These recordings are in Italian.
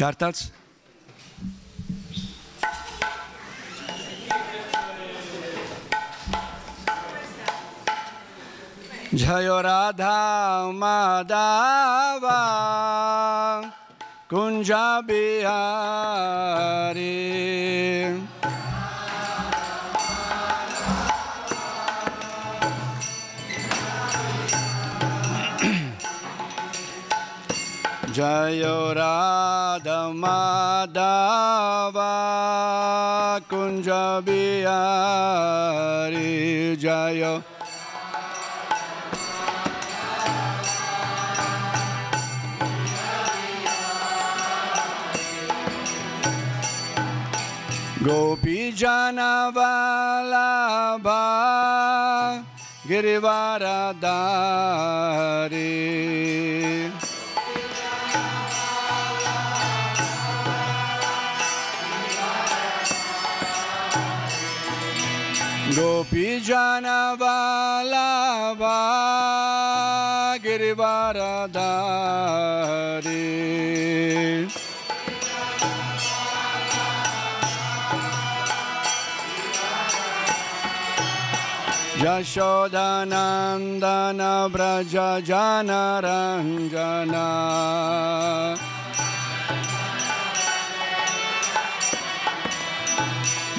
Kartals? जयो राधा माधवा कुञ्ज बिहारी जयो Radha Madhava Kunja Bihari Jaya Gopi Jana Vallabha Girivara Dari जनबालाबा गिरिवारधारी यशोदनन्दन व्रज जनरञ्जना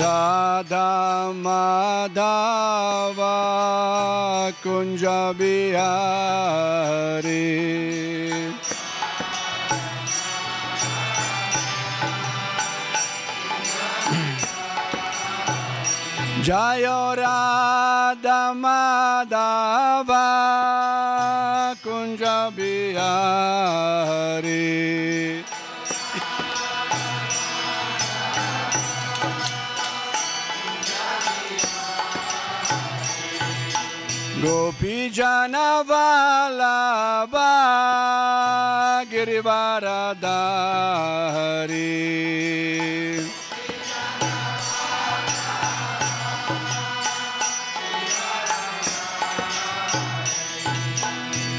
Radha Madhava Kunja Bihari. Jayo Radha Madhava जनबालाबा गिरिवारदारी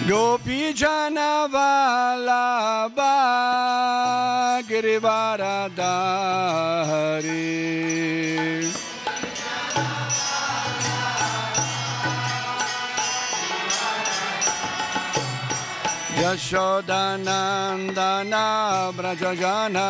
गोपी जनबालाबा गिरिवारदारी यशोदानन्दना व्रजनरञ्जना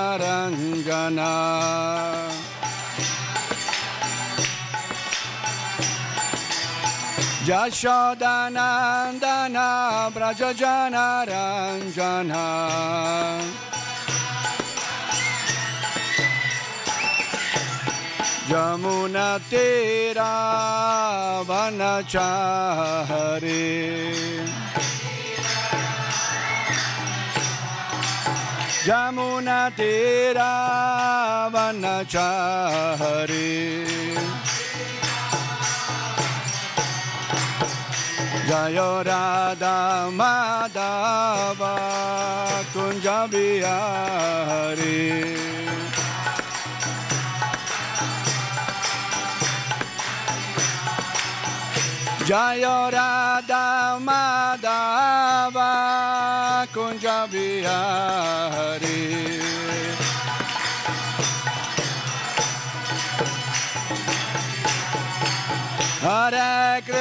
यशोदानन्दना व्रजनरञ्जना जमुना तेरा वनचाहरे Jamuna Tera Vanachare Jaya Radha Madhava Kunjabihare Jaya Radha Madhava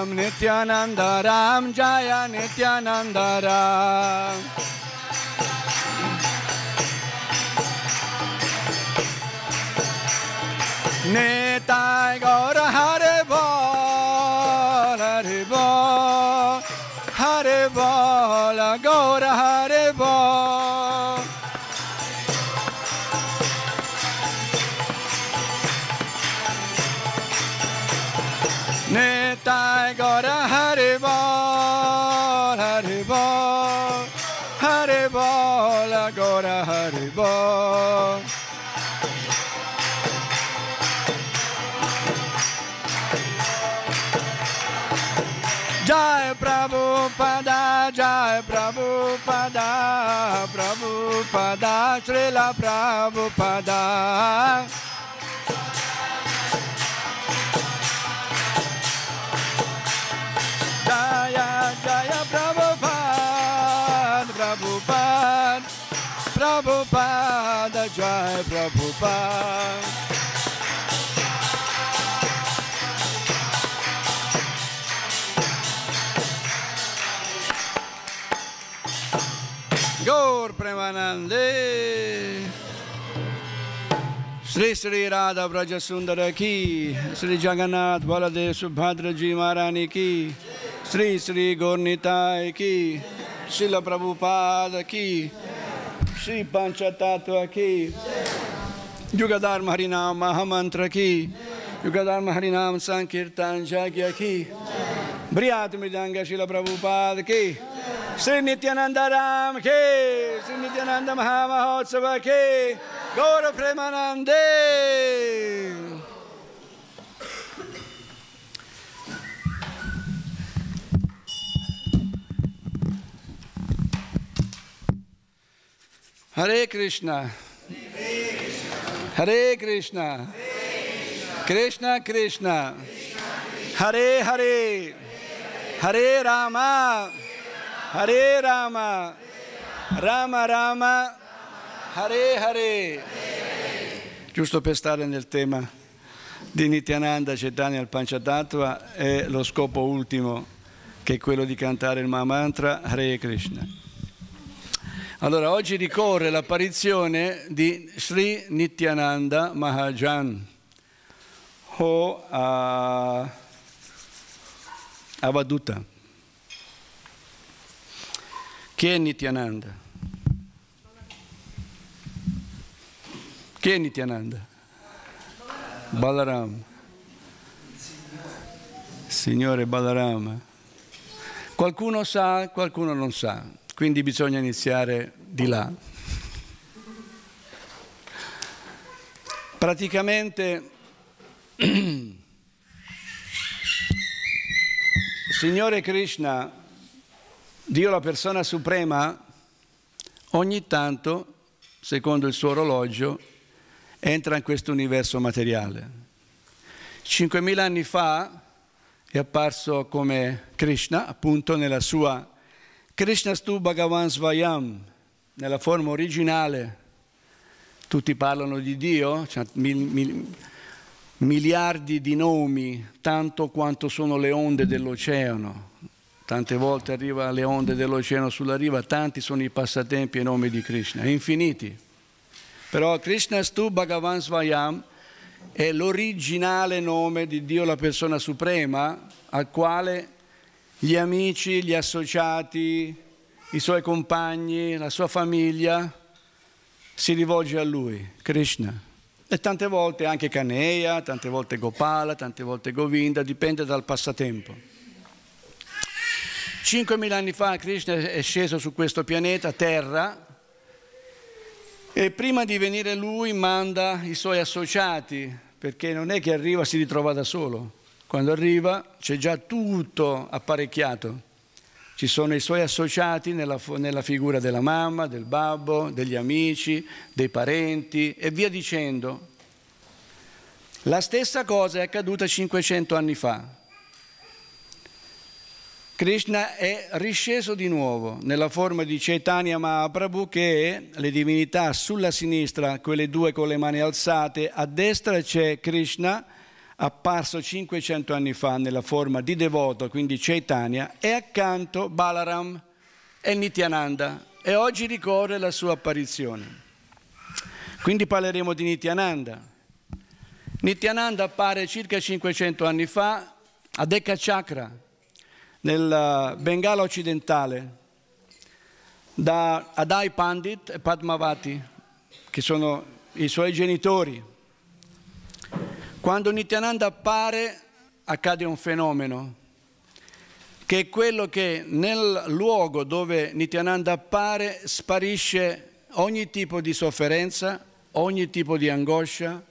Ram, Nityananda Ram, Jaya Nityananda Ram. Jai Prabhupada, Prabhupada, Srila Prabhupada. Jaya, Jaya Prabhupada, Prabhupada, Prabhupada, Jai Prabhupada. गौर प्रेमानंदे श्री श्री राधा ब्रज सुंदर की श्री जगन्नाथ बलदेव सुभद्र जी महारानी की श्री श्री गौरनीताय की शिल प्रभुपाद की श्री पंचतत्व की युगधर्म हरिनाम महामंत्र की युगधर्म हरिनाम संकीर्तन यज्ञ की बृहत मृदंग शिल प्रभुपाद की श्री नित्यानंद राम के, श्री नित्यानंद महामहोत्सव के, गौर प्रेमानंदे। हरे कृष्णा। हरे कृष्णा। कृष्णा कृष्णा। हरे हरे। हरे Rama. Hare Rama. Rama Rama. Hare Hare. Giusto per stare nel tema di Nityananda Chaitanya al Panchatattva è lo scopo ultimo che è quello di cantare il Mahamantra Hare Krishna. Allora, oggi ricorre l'apparizione di Sri Nityananda Mahajan o a Avaduta. Chi è Nityananda? Chi è Nityananda? Balaram. Signore Balarama. Qualcuno sa, qualcuno non sa, quindi bisogna iniziare di là. Praticamente, Signore Krishna, Dio la persona suprema, ogni tanto, secondo il suo orologio, entra in questo universo materiale. 5.000 anni fa è apparso come Krishna, appunto nella sua Krishna Stu Bhagavan Svayam, nella forma originale. Tutti parlano di Dio, cioè mil, mil, miliardi di nomi, tanto quanto sono le onde dell'oceano, tante volte arriva alle onde dell'oceano sulla riva, tanti sono i passatempi e nomi di Krishna, infiniti. Però Krishna Stu Bhagavan Svayam è l'originale nome di Dio, la persona suprema, al quale gli amici, gli associati, i suoi compagni, la sua famiglia si rivolge a lui, Krishna. E tante volte anche Kaneya, tante volte Gopala, tante volte Govinda, dipende dal passatempo. 5.000 anni fa Krishna è sceso su questo pianeta, Terra, e prima di venire lui manda i suoi associati, perché non è che arriva e si ritrova da solo. Quando arriva c'è già tutto apparecchiato. Ci sono i suoi associati nella, nella, figura della mamma, del babbo, degli amici, dei parenti e via dicendo. La stessa cosa è accaduta 500 anni fa. Krishna è risceso di nuovo nella forma di Chaitanya Mahaprabhu che è le divinità sulla sinistra, quelle due con le mani alzate, a destra c'è Krishna apparso 500 anni fa nella forma di devoto, quindi Chaitanya, e accanto Balaram e Nityananda e oggi ricorre la sua apparizione. Quindi parleremo di Nityananda. Nityananda appare circa 500 anni fa a Dekha Chakra, nel Bengala occidentale, da Adai Pandit e Padmavati, che sono i suoi genitori. Quando Nityananda appare accade un fenomeno, che è quello che nel luogo dove Nityananda appare sparisce ogni tipo di sofferenza, ogni tipo di angoscia,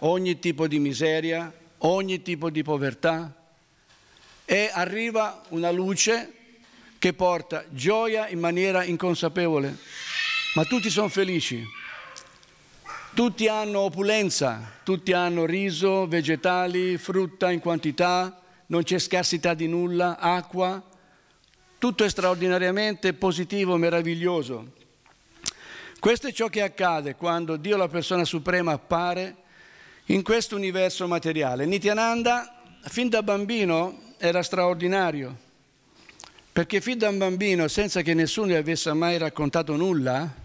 ogni tipo di miseria, ogni tipo di povertà e arriva una luce che porta gioia in maniera inconsapevole, ma tutti sono felici. Tutti hanno opulenza, tutti hanno riso, vegetali, frutta in quantità, non c'è scarsità di nulla, acqua, tutto è straordinariamente positivo, meraviglioso. Questo è ciò che accade quando Dio, la persona suprema, appare in questo universo materiale. Nityananda, fin da bambino, era straordinario, perché fin da bambino, senza che nessuno gli avesse mai raccontato nulla,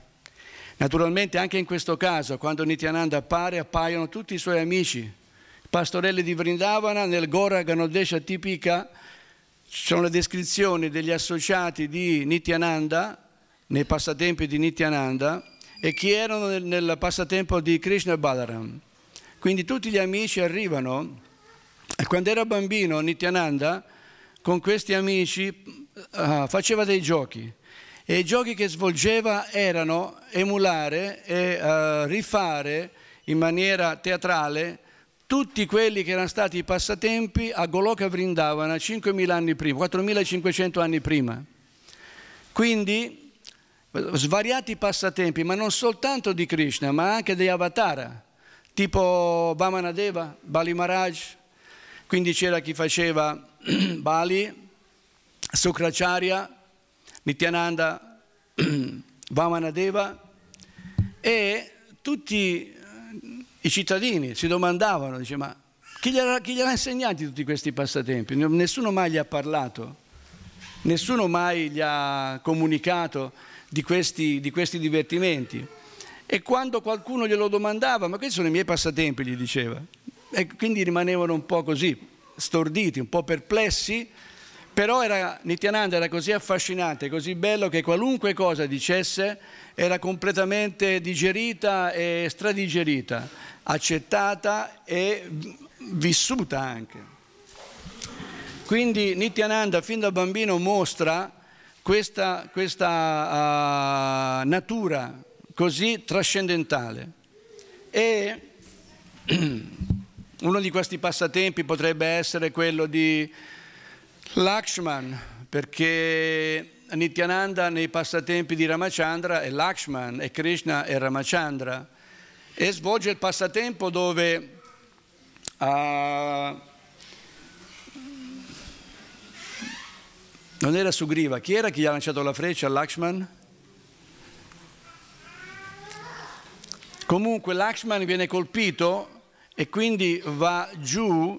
Naturalmente anche in questo caso, quando Nityananda appare, appaiono tutti i suoi amici. Pastorelli di Vrindavana, nel Gora Ganodesha Tipika, sono le descrizioni degli associati di Nityananda, nei passatempi di Nityananda, e chi erano nel passatempo di Krishna Balaram. Quindi tutti gli amici arrivano, e quando era bambino Nityananda, con questi amici uh, faceva dei giochi e i giochi che svolgeva erano emulare e uh, rifare in maniera teatrale tutti quelli che erano stati i passatempi a Goloka Vrindavana 5.000 anni prima, 4.500 anni prima. Quindi svariati passatempi, ma non soltanto di Krishna, ma anche degli avatara, tipo Vamanadeva, Bali Maharaj, quindi c'era chi faceva Bali, Sukracharya, Nityananda Vamanadeva e tutti i cittadini si domandavano, dice, ma chi gliel'ha, chi gliel'ha insegnati tutti questi passatempi? Nessuno mai gli ha parlato, nessuno mai gli ha comunicato di questi, di questi divertimenti. E quando qualcuno glielo domandava, ma questi sono i miei passatempi, gli diceva. E quindi rimanevano un po' così, storditi, un po' perplessi, però era, Nityananda era così affascinante, così bello che qualunque cosa dicesse era completamente digerita e stradigerita, accettata e vissuta anche. Quindi Nityananda fin da bambino mostra questa, questa uh, natura così trascendentale. E uno di questi passatempi potrebbe essere quello di Lakshman, perché Nityananda nei passatempi di Ramachandra è Lakshman e Krishna è Ramachandra e svolge il passatempo dove uh, non era Sugriva, chi era che gli ha lanciato la freccia a Lakshman? Comunque Lakshman viene colpito e quindi va giù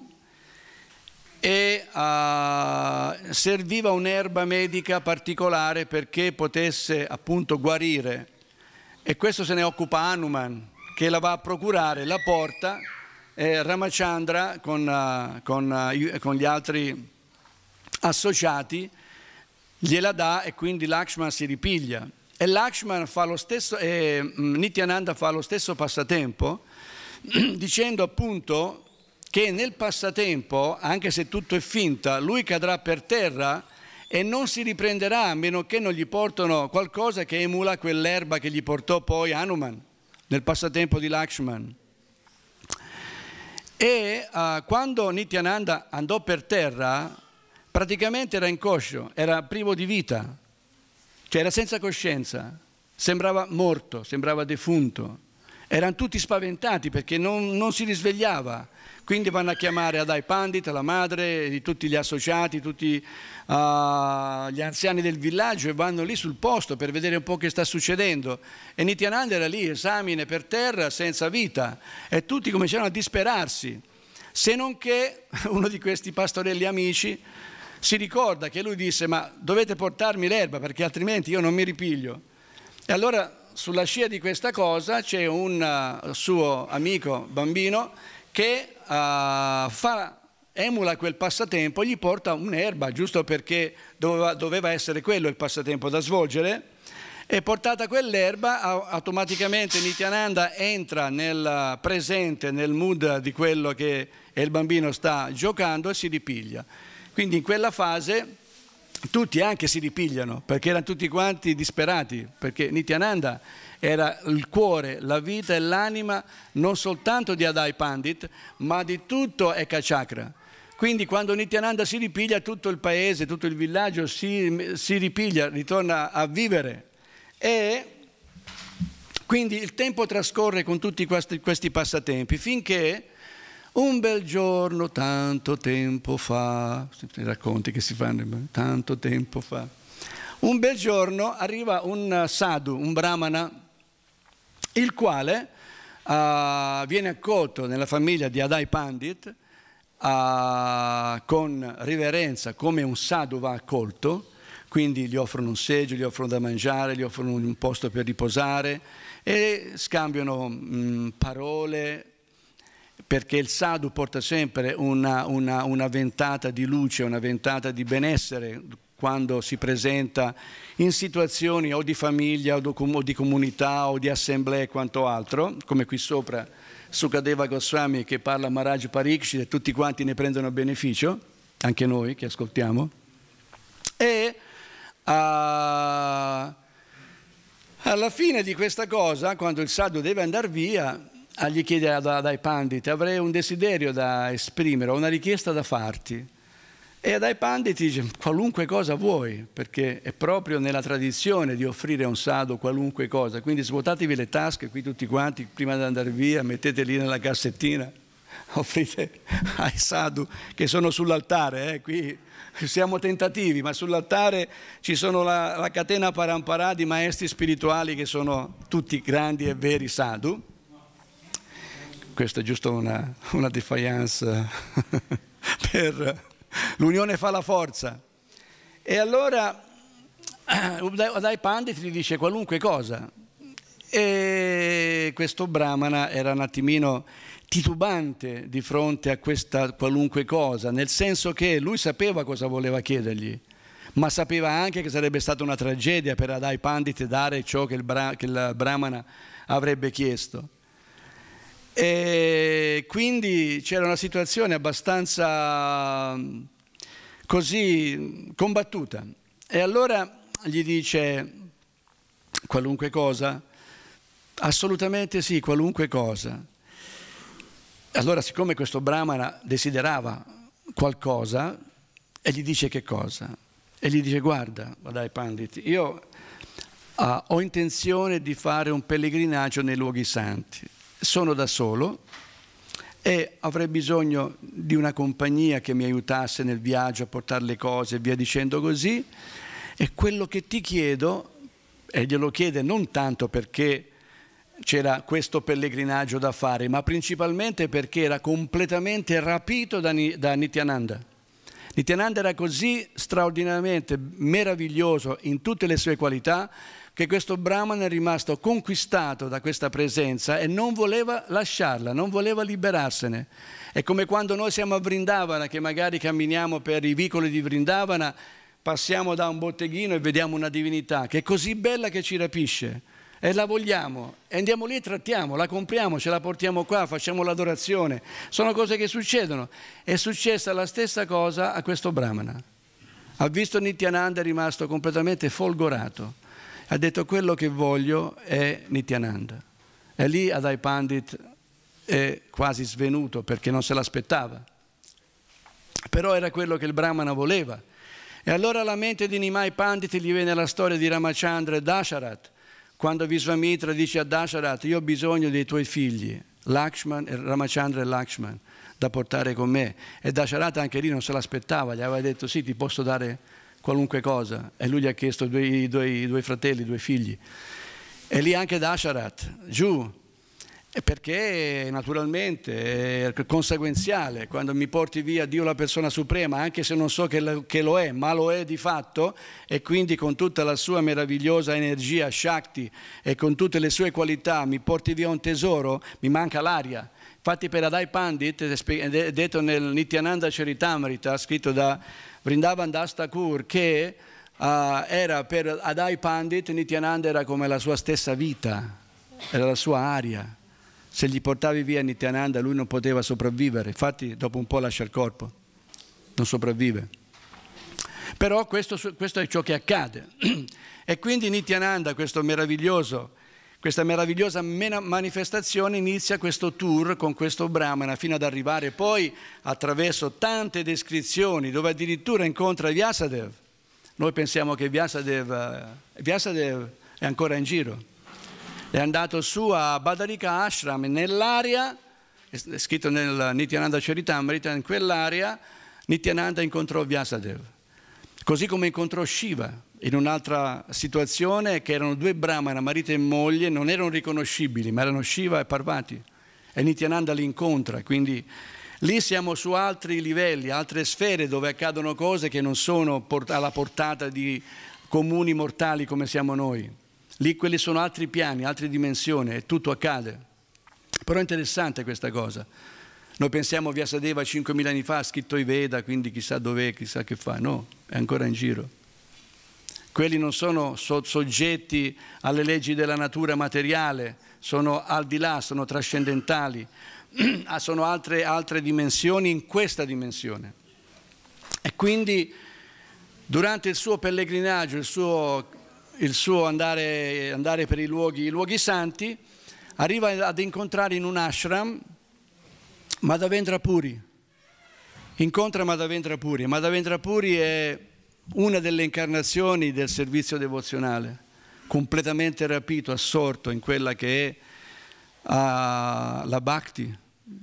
e uh, serviva un'erba medica particolare perché potesse appunto guarire. E questo se ne occupa Hanuman che la va a procurare, la porta e Ramachandra con, uh, con, uh, con gli altri associati gliela dà e quindi Lakshman si ripiglia. E Lakshman fa lo stesso e Nityananda fa lo stesso passatempo dicendo appunto che nel passatempo, anche se tutto è finta, lui cadrà per terra e non si riprenderà a meno che non gli portano qualcosa che emula quell'erba che gli portò poi Hanuman nel passatempo di Lakshman. E uh, quando Nityananda andò per terra, praticamente era incoscio, era privo di vita, cioè era senza coscienza, sembrava morto, sembrava defunto. Erano tutti spaventati perché non, non si risvegliava quindi vanno a chiamare Adai Pandit, la madre, tutti gli associati, tutti uh, gli anziani del villaggio e vanno lì sul posto per vedere un po' che sta succedendo. E Nityananda era lì, esamine per terra, senza vita, e tutti cominciarono a disperarsi. Se non che uno di questi pastorelli amici si ricorda che lui disse ma dovete portarmi l'erba perché altrimenti io non mi ripiglio. E allora sulla scia di questa cosa c'è un uh, suo amico bambino che uh, fa, emula quel passatempo, gli porta un'erba, giusto perché doveva, doveva essere quello il passatempo da svolgere, e portata quell'erba automaticamente Nityananda entra nel presente, nel mood di quello che il bambino sta giocando e si ripiglia. Quindi in quella fase tutti anche si ripigliano perché erano tutti quanti disperati, perché Nityananda era il cuore, la vita e l'anima non soltanto di Adai Pandit, ma di tutto Eka Chakra. Quindi quando Nityananda si ripiglia, tutto il paese, tutto il villaggio si, si ripiglia, ritorna a vivere. E quindi il tempo trascorre con tutti questi, questi passatempi finché un bel giorno, tanto tempo fa, i racconti che si fanno, tanto tempo fa, un bel giorno arriva un sadhu, un brahmana il quale uh, viene accolto nella famiglia di Adai Pandit uh, con riverenza come un sadhu va accolto, quindi gli offrono un seggio, gli offrono da mangiare, gli offrono un posto per riposare e scambiano mh, parole perché il sadhu porta sempre una, una, una ventata di luce, una ventata di benessere quando si presenta in situazioni o di famiglia o di comunità o di assemblea e quanto altro, come qui sopra Sukadeva Goswami che parla Maharaj Parikshit e tutti quanti ne prendono beneficio, anche noi che ascoltiamo. E uh, alla fine di questa cosa, quando il sadhu deve andare via, gli chiede dai pandit, avrei un desiderio da esprimere, una richiesta da farti. E dai panditi dice qualunque cosa vuoi, perché è proprio nella tradizione di offrire a un sadhu qualunque cosa. Quindi svuotatevi le tasche qui tutti quanti, prima di andare via, mettete lì nella cassettina, offrite ai sadhu che sono sull'altare. Eh? Qui siamo tentativi, ma sull'altare ci sono la, la catena paramparà di maestri spirituali che sono tutti grandi e veri sadhu. Questa è giusto una, una defiance per L'unione fa la forza. E allora Uday Pandit gli dice qualunque cosa. E questo Brahmana era un attimino titubante di fronte a questa qualunque cosa, nel senso che lui sapeva cosa voleva chiedergli, ma sapeva anche che sarebbe stata una tragedia per Adai Pandit dare ciò che il, Bra- che il Brahmana avrebbe chiesto. E quindi c'era una situazione abbastanza mm, così combattuta. E allora gli dice qualunque cosa? Assolutamente sì, qualunque cosa. Allora, siccome questo Brahmana desiderava qualcosa, e gli dice che cosa? E gli dice, guarda, dai Pandit, io uh, ho intenzione di fare un pellegrinaggio nei luoghi santi sono da solo e avrei bisogno di una compagnia che mi aiutasse nel viaggio a portare le cose e via dicendo così. E quello che ti chiedo, e glielo chiede non tanto perché c'era questo pellegrinaggio da fare, ma principalmente perché era completamente rapito da, da Nityananda. Nityananda era così straordinariamente meraviglioso in tutte le sue qualità che questo Brahman è rimasto conquistato da questa presenza e non voleva lasciarla, non voleva liberarsene. È come quando noi siamo a Vrindavana, che magari camminiamo per i vicoli di Vrindavana, passiamo da un botteghino e vediamo una divinità che è così bella che ci rapisce e la vogliamo e andiamo lì e trattiamo, la compriamo, ce la portiamo qua, facciamo l'adorazione. Sono cose che succedono. È successa la stessa cosa a questo Brahmana. Ha visto Nityananda è rimasto completamente folgorato. Ha detto quello che voglio è Nityananda. E lì Adai Pandit è quasi svenuto perché non se l'aspettava. Però era quello che il Brahmana voleva. E allora alla mente di Nimai Pandit gli viene la storia di Ramachandra e Dasharat, quando Visvamitra dice a Dasharat, io ho bisogno dei tuoi figli, Lakshman, Ramachandra e Lakshman, da portare con me. E Dasharat anche lì non se l'aspettava, gli aveva detto sì, ti posso dare qualunque cosa. E lui gli ha chiesto due, due, due fratelli, due figli. E lì anche Dasharat, giù, perché naturalmente è conseguenziale, quando mi porti via Dio la persona suprema, anche se non so che lo è, ma lo è di fatto, e quindi con tutta la sua meravigliosa energia, Shakti, e con tutte le sue qualità, mi porti via un tesoro, mi manca l'aria. Infatti per Adai Pandit, detto nel Nityananda Charitamrita, scritto da Vrindavan Das Thakur, che uh, era per Adai Pandit, Nityananda era come la sua stessa vita, era la sua aria se gli portavi via Nityananda lui non poteva sopravvivere, infatti dopo un po' lascia il corpo, non sopravvive. Però questo, questo è ciò che accade. E quindi Nityananda, questo meraviglioso, questa meravigliosa manifestazione, inizia questo tour con questo Brahmana fino ad arrivare poi attraverso tante descrizioni dove addirittura incontra Vyasadev. Noi pensiamo che Vyasadev, eh, Vyasadev è ancora in giro, è andato su a Badarika Ashram nell'area, è scritto nel Nityananda Charitamrita, in quell'area Nityananda incontrò Vyasadev, così come incontrò Shiva in un'altra situazione che erano due brahmana, marito e moglie, non erano riconoscibili, ma erano Shiva e Parvati e Nityananda li incontra, quindi lì siamo su altri livelli, altre sfere dove accadono cose che non sono alla portata di comuni mortali come siamo noi. Lì quelli sono altri piani, altre dimensioni e tutto accade. Però è interessante questa cosa. Noi pensiamo Vyasadeva 5.000 anni fa ha scritto i Veda, quindi chissà dov'è, chissà che fa. No, è ancora in giro. Quelli non sono so- soggetti alle leggi della natura materiale, sono al di là, sono trascendentali, ah, sono altre, altre dimensioni in questa dimensione. E quindi durante il suo pellegrinaggio, il suo il suo andare, andare per i luoghi, i luoghi, santi, arriva ad incontrare in un ashram Madhavendra Puri. Incontra Madhavendra Puri. Madhavendra Puri è una delle incarnazioni del servizio devozionale, completamente rapito, assorto in quella che è uh, la Bhakti.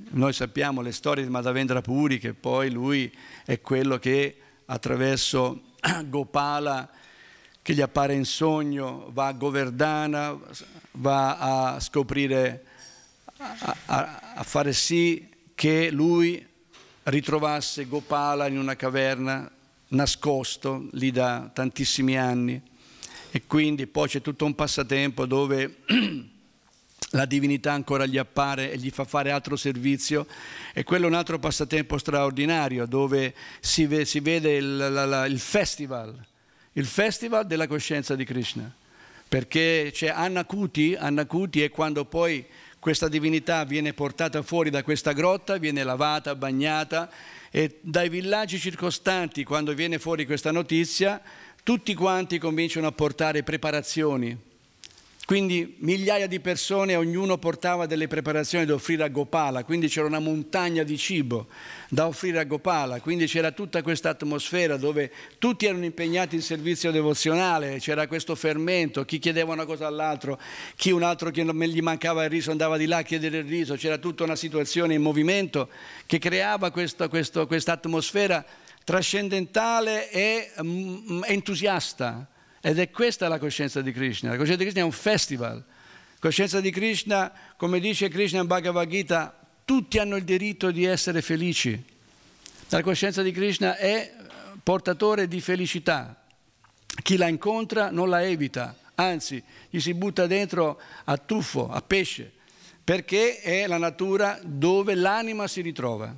Noi sappiamo le storie di Madhavendra Puri, che poi lui è quello che attraverso Gopala che gli appare in sogno, va a Goverdana, va a scoprire, a, a, a fare sì che lui ritrovasse Gopala in una caverna nascosto lì da tantissimi anni. E quindi poi c'è tutto un passatempo dove la divinità ancora gli appare e gli fa fare altro servizio. E quello è un altro passatempo straordinario dove si, ve, si vede il, la, la, il festival il Festival della coscienza di Krishna, perché c'è Annakuti, Annakuti è quando poi questa divinità viene portata fuori da questa grotta, viene lavata, bagnata e dai villaggi circostanti, quando viene fuori questa notizia, tutti quanti cominciano a portare preparazioni quindi migliaia di persone, ognuno portava delle preparazioni da offrire a Gopala, quindi c'era una montagna di cibo da offrire a Gopala, quindi c'era tutta questa atmosfera dove tutti erano impegnati in servizio devozionale, c'era questo fermento, chi chiedeva una cosa all'altro, chi un altro che non gli mancava il riso andava di là a chiedere il riso, c'era tutta una situazione in movimento che creava questa atmosfera trascendentale e mm, entusiasta ed è questa la coscienza di Krishna. La coscienza di Krishna è un festival. Coscienza di Krishna, come dice Krishna in Bhagavad Gita, tutti hanno il diritto di essere felici, La coscienza di Krishna è portatore di felicità. Chi la incontra non la evita, anzi gli si butta dentro a tuffo, a pesce, perché è la natura dove l'anima si ritrova.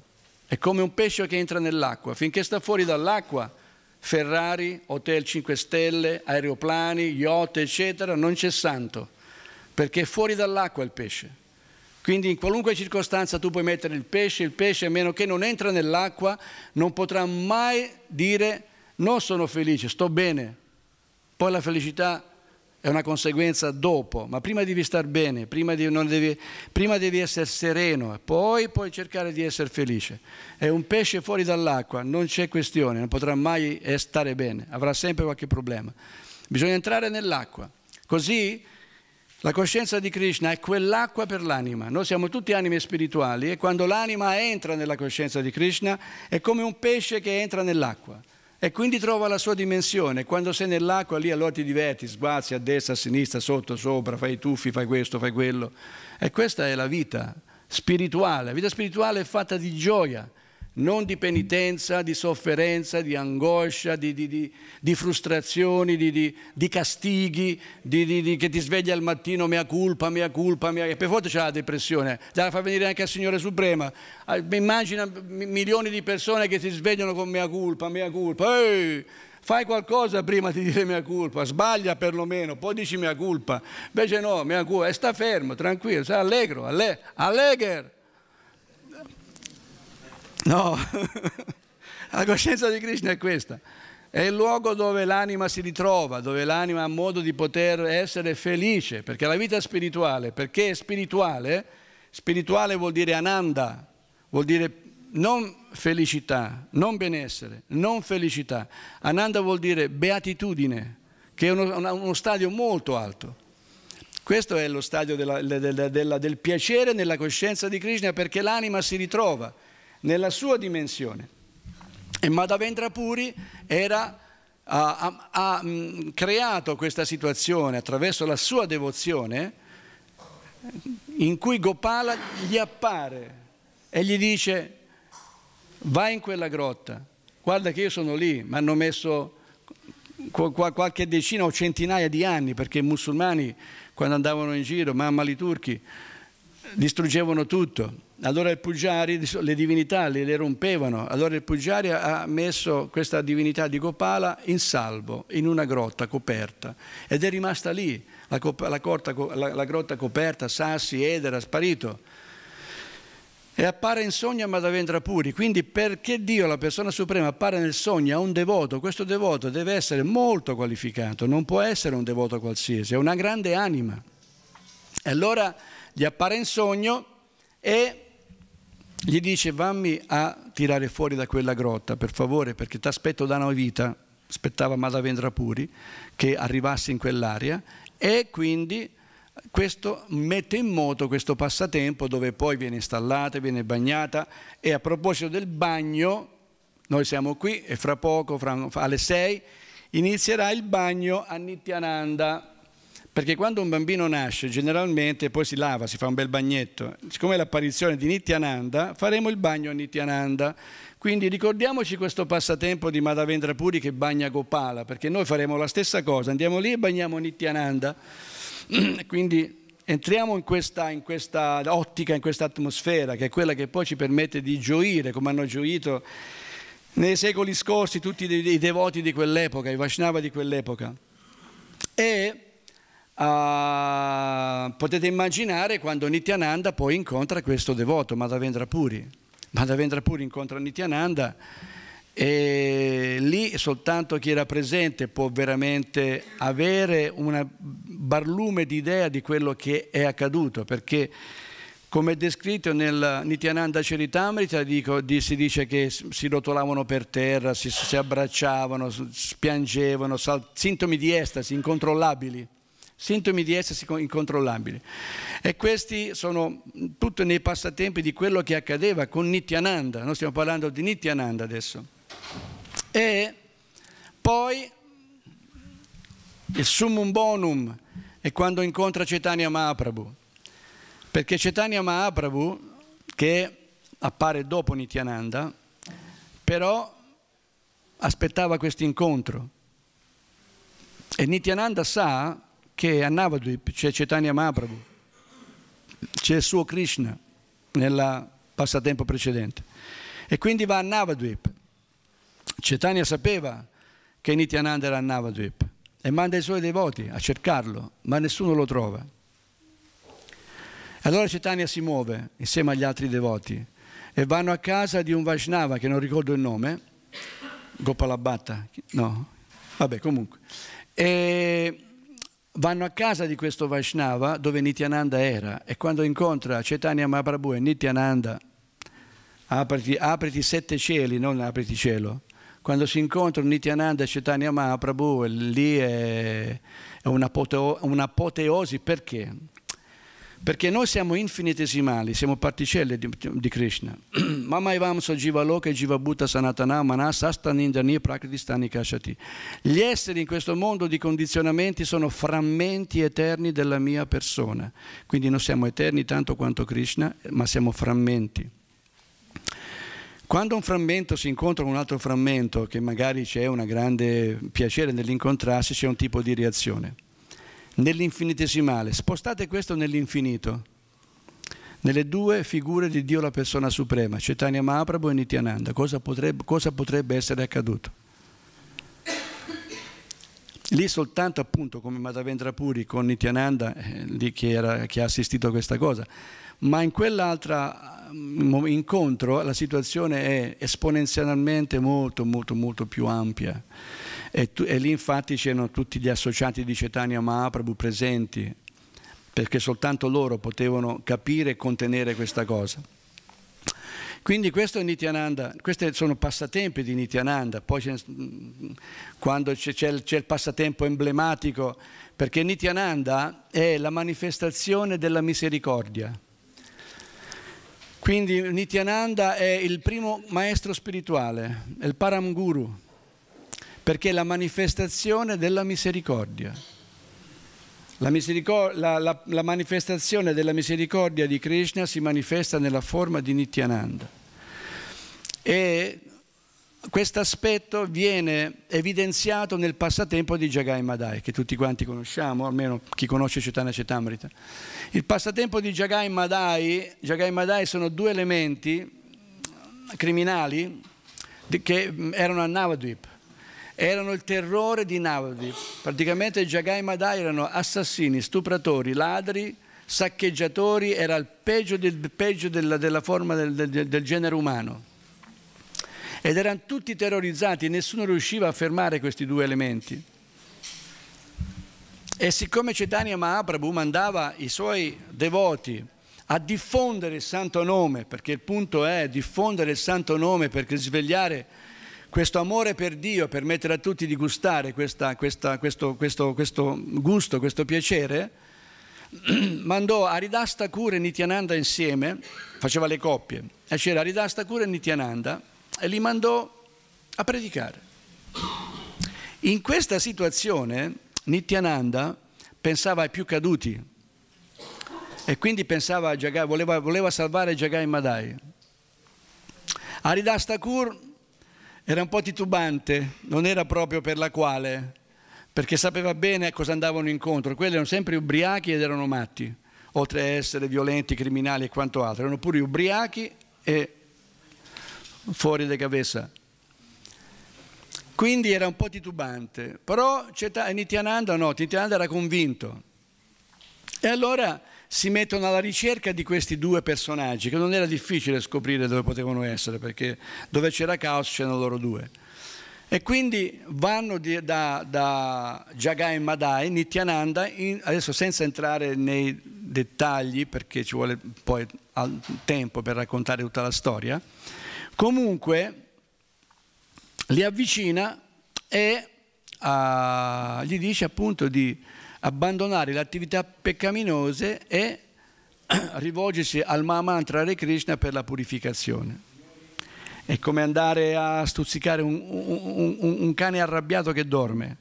È come un pesce che entra nell'acqua. Finché sta fuori dall'acqua, Ferrari, hotel 5 stelle, aeroplani, yacht, eccetera, non c'è santo, perché è fuori dall'acqua il pesce. Quindi in qualunque circostanza tu puoi mettere il pesce, il pesce a meno che non entra nell'acqua non potrà mai dire non sono felice, sto bene. Poi la felicità è una conseguenza dopo, ma prima devi star bene, prima devi, prima devi essere sereno e poi puoi cercare di essere felice. È un pesce fuori dall'acqua, non c'è questione, non potrà mai stare bene, avrà sempre qualche problema. Bisogna entrare nell'acqua. Così la coscienza di Krishna è quell'acqua per l'anima. Noi siamo tutti anime spirituali e quando l'anima entra nella coscienza di Krishna è come un pesce che entra nell'acqua. E quindi trova la sua dimensione. Quando sei nell'acqua lì allora ti diverti, sguazzi a destra, a sinistra, sotto, sopra, fai i tuffi, fai questo, fai quello. E questa è la vita spirituale. La vita spirituale è fatta di gioia, non di penitenza, di sofferenza, di angoscia, di, di, di, di frustrazioni, di, castighi, che ti sveglia al mattino, mia colpa, mia colpa, mia... e per forza c'è la depressione, la fa venire anche al Signore Suprema. Ah, immagina milioni di persone che si svegliano con mia colpa, mia colpa. Ehi! fai qualcosa prima di dire mia colpa, sbaglia perlomeno, poi dici mia colpa. Invece no, mia colpa, e sta fermo, tranquillo, sei allegro, alle, allegher. No, la coscienza di Krishna è questa. È il luogo dove l'anima si ritrova, dove l'anima ha modo di poter essere felice, perché la vita spirituale, perché è spirituale, spirituale vuol dire ananda, vuol dire non felicità, non benessere, non felicità. Ananda vuol dire beatitudine, che è uno, uno stadio molto alto. Questo è lo stadio della, della, della, del piacere nella coscienza di Krishna perché l'anima si ritrova nella sua dimensione. E Madhavendra Puri era, ha, ha, creato questa situazione attraverso la sua devozione in cui Gopala gli appare e gli dice vai in quella grotta, guarda che io sono lì, mi hanno messo qualche decina o centinaia di anni perché i musulmani quando andavano in giro, mamma i turchi, distruggevano tutto. Allora il Pujari, le divinità le, le, rompevano, allora il Pujari ha messo questa divinità di Gopala in salvo, in una grotta coperta ed è rimasta lì, la, la, corta, la, la grotta coperta, sassi, edera, sparito. E appare in sogno a Madhavendra Puri, quindi perché Dio, la persona suprema, appare nel sogno a un devoto, questo devoto deve essere molto qualificato, non può essere un devoto qualsiasi, è una grande anima. E allora gli appare in sogno e gli dice vammi a tirare fuori da quella grotta, per favore, perché ti aspetto da una vita, aspettava Madhavendra Puri, che arrivasse in quell'area e quindi questo mette in moto questo passatempo dove poi viene installata, viene bagnata. E a proposito del bagno, noi siamo qui e fra poco, fra, alle 6, inizierà il bagno a Nityananda perché quando un bambino nasce generalmente poi si lava, si fa un bel bagnetto. Siccome è l'apparizione di Nityananda, faremo il bagno a Nityananda. Quindi ricordiamoci questo passatempo di Madhavendra Puri che bagna Gopala, perché noi faremo la stessa cosa, andiamo lì e bagniamo Nityananda. Quindi entriamo in questa, in questa ottica, in questa atmosfera, che è quella che poi ci permette di gioire, come hanno gioito nei secoli scorsi tutti i devoti di quell'epoca, i Vaishnava di quell'epoca. E Uh, potete immaginare quando Nityananda poi incontra questo devoto, Madhavendra Puri. Madhavendra Puri incontra Nityananda e lì soltanto chi era presente può veramente avere un barlume di idea di quello che è accaduto, perché come descritto nel Nityananda Charitamrita dico, si dice che si rotolavano per terra, si, si abbracciavano, spiangevano, sintomi di estasi incontrollabili sintomi di essere incontrollabili. E questi sono tutti nei passatempi di quello che accadeva con Nityananda, noi stiamo parlando di Nityananda adesso. E poi il summum bonum è quando incontra Chaitanya Mahaprabhu, perché Chaitanya Mahaprabhu, che appare dopo Nityananda, però aspettava questo incontro. E Nityananda sa che a Navadvip c'è Chaitanya Mahaprabhu, c'è il suo Krishna nel passatempo precedente. E quindi va a Navadvip. Chaitanya sapeva che Nityananda era a Navadvip e manda i suoi devoti a cercarlo, ma nessuno lo trova. Allora Chaitanya si muove insieme agli altri devoti e vanno a casa di un Vaishnava che non ricordo il nome, Gopalabatta, no, vabbè comunque. E vanno a casa di questo Vaishnava dove Nityananda era e quando incontra Chaitanya Mahaprabhu e Nityananda, apriti, apriti sette cieli, non apriti cielo, quando si incontrano Nityananda e Chaitanya Mahaprabhu, lì è, è un'apoteosi perché? Perché noi siamo infinitesimali, siamo particelle di, di Krishna. Mamaivam so jiva loka e jiva bhutta sanatana manasastanindani prakritistani kashati. Gli esseri in questo mondo di condizionamenti sono frammenti eterni della mia persona. Quindi non siamo eterni tanto quanto Krishna, ma siamo frammenti. Quando un frammento si incontra con un altro frammento, che magari c'è un grande piacere nell'incontrarsi, c'è un tipo di reazione nell'infinitesimale. Spostate questo nell'infinito, nelle due figure di Dio la persona suprema, Chaitanya Mahaprabhu e Nityananda. Cosa potrebbe, cosa potrebbe essere accaduto? Lì soltanto appunto come Madhavendra Puri con Nityananda, eh, lì che, era, che ha assistito a questa cosa, ma in quell'altro mm, incontro la situazione è esponenzialmente molto molto molto più ampia e, tu, e lì infatti c'erano tutti gli associati di Cetania Mahaprabhu presenti, perché soltanto loro potevano capire e contenere questa cosa. Quindi questo è Nityananda, questi sono passatempi di Nityananda, poi quando c'è, il, il, passatempo emblematico, perché Nityananda è la manifestazione della misericordia. Quindi Nityananda è il primo maestro spirituale, è il Param Guru, perché è la manifestazione della misericordia. La, misericor- la, la, la manifestazione della misericordia di Krishna si manifesta nella forma di Nityananda. E questo aspetto viene evidenziato nel passatempo di Jagai Madai, che tutti quanti conosciamo, almeno chi conosce Cetana Cetamrita. Il passatempo di Jagai Madai, Jagai Madai sono due elementi criminali che erano a Navadvip erano il terrore di Navadvip. Praticamente Jagai Madai erano assassini, stupratori, ladri, saccheggiatori, era il peggio, del, peggio della, della, forma del, del, del genere umano. Ed erano tutti terrorizzati, nessuno riusciva a fermare questi due elementi. E siccome Chaitanya Mahaprabhu mandava i suoi devoti a diffondere il santo nome, perché il punto è diffondere il santo nome per svegliare questo amore per Dio, per mettere a tutti di gustare questa, questa, questo, questo, questo, gusto, questo piacere, mandò Aridasta Kura e Nityananda insieme, faceva le coppie, e c'era Aridasta Kura e Nityananda, e li mandò a predicare. In questa situazione Nityananda pensava ai più caduti e quindi pensava a Jagai, voleva, voleva salvare Jagai Madai. Aridasta Kur era un po' titubante, non era proprio per la quale, perché sapeva bene a cosa andavano incontro. Quelli erano sempre ubriachi ed erano matti, oltre a essere violenti, criminali e quanto altro. Erano pure ubriachi e fuori di cabeza. Quindi era un po' titubante, però Nityananda no, Nityananda era convinto. E allora si mettono alla ricerca di questi due personaggi, che non era difficile scoprire dove potevano essere, perché dove c'era caos c'erano loro due. E quindi vanno di, da, da Jagai Madai, Nityananda, in, adesso senza entrare nei dettagli, perché ci vuole poi tempo per raccontare tutta la storia, comunque li avvicina e uh, gli dice appunto di abbandonare le attività peccaminose e rivolgersi al Mahamantra Hare Krishna per la purificazione. È come andare a stuzzicare un, un, un, un cane arrabbiato che dorme.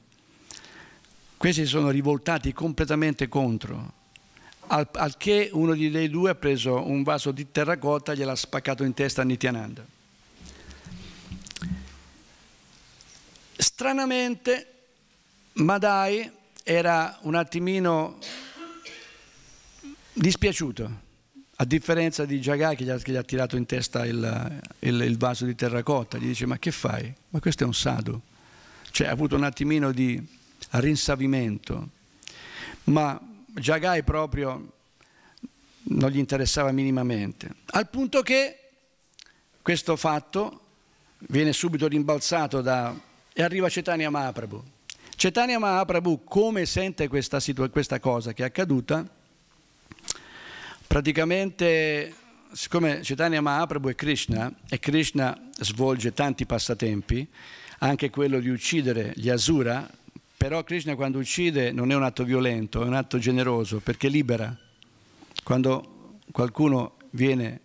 Questi sono rivoltati completamente contro, al, al, che uno dei due ha preso un vaso di terracotta e gliel'ha spaccato in testa a Nityananda. stranamente Madai era un attimino dispiaciuto, a differenza di Jagai che gli ha, che gli ha tirato in testa il, il, il, vaso di terracotta, gli dice ma che fai? Ma questo è un sadhu. Cioè ha avuto un attimino di rinsavimento, ma Jagai proprio non gli interessava minimamente, al punto che questo fatto viene subito rimbalzato da... e arriva Cetania Mahaprabhu. Cetania Mahaprabhu come sente questa, questa cosa che è accaduta? Praticamente, siccome Cetania Mahaprabhu è Krishna e Krishna svolge tanti passatempi, anche quello di uccidere gli Asura, però Krishna quando uccide non è un atto violento, è un atto generoso perché libera. Quando qualcuno viene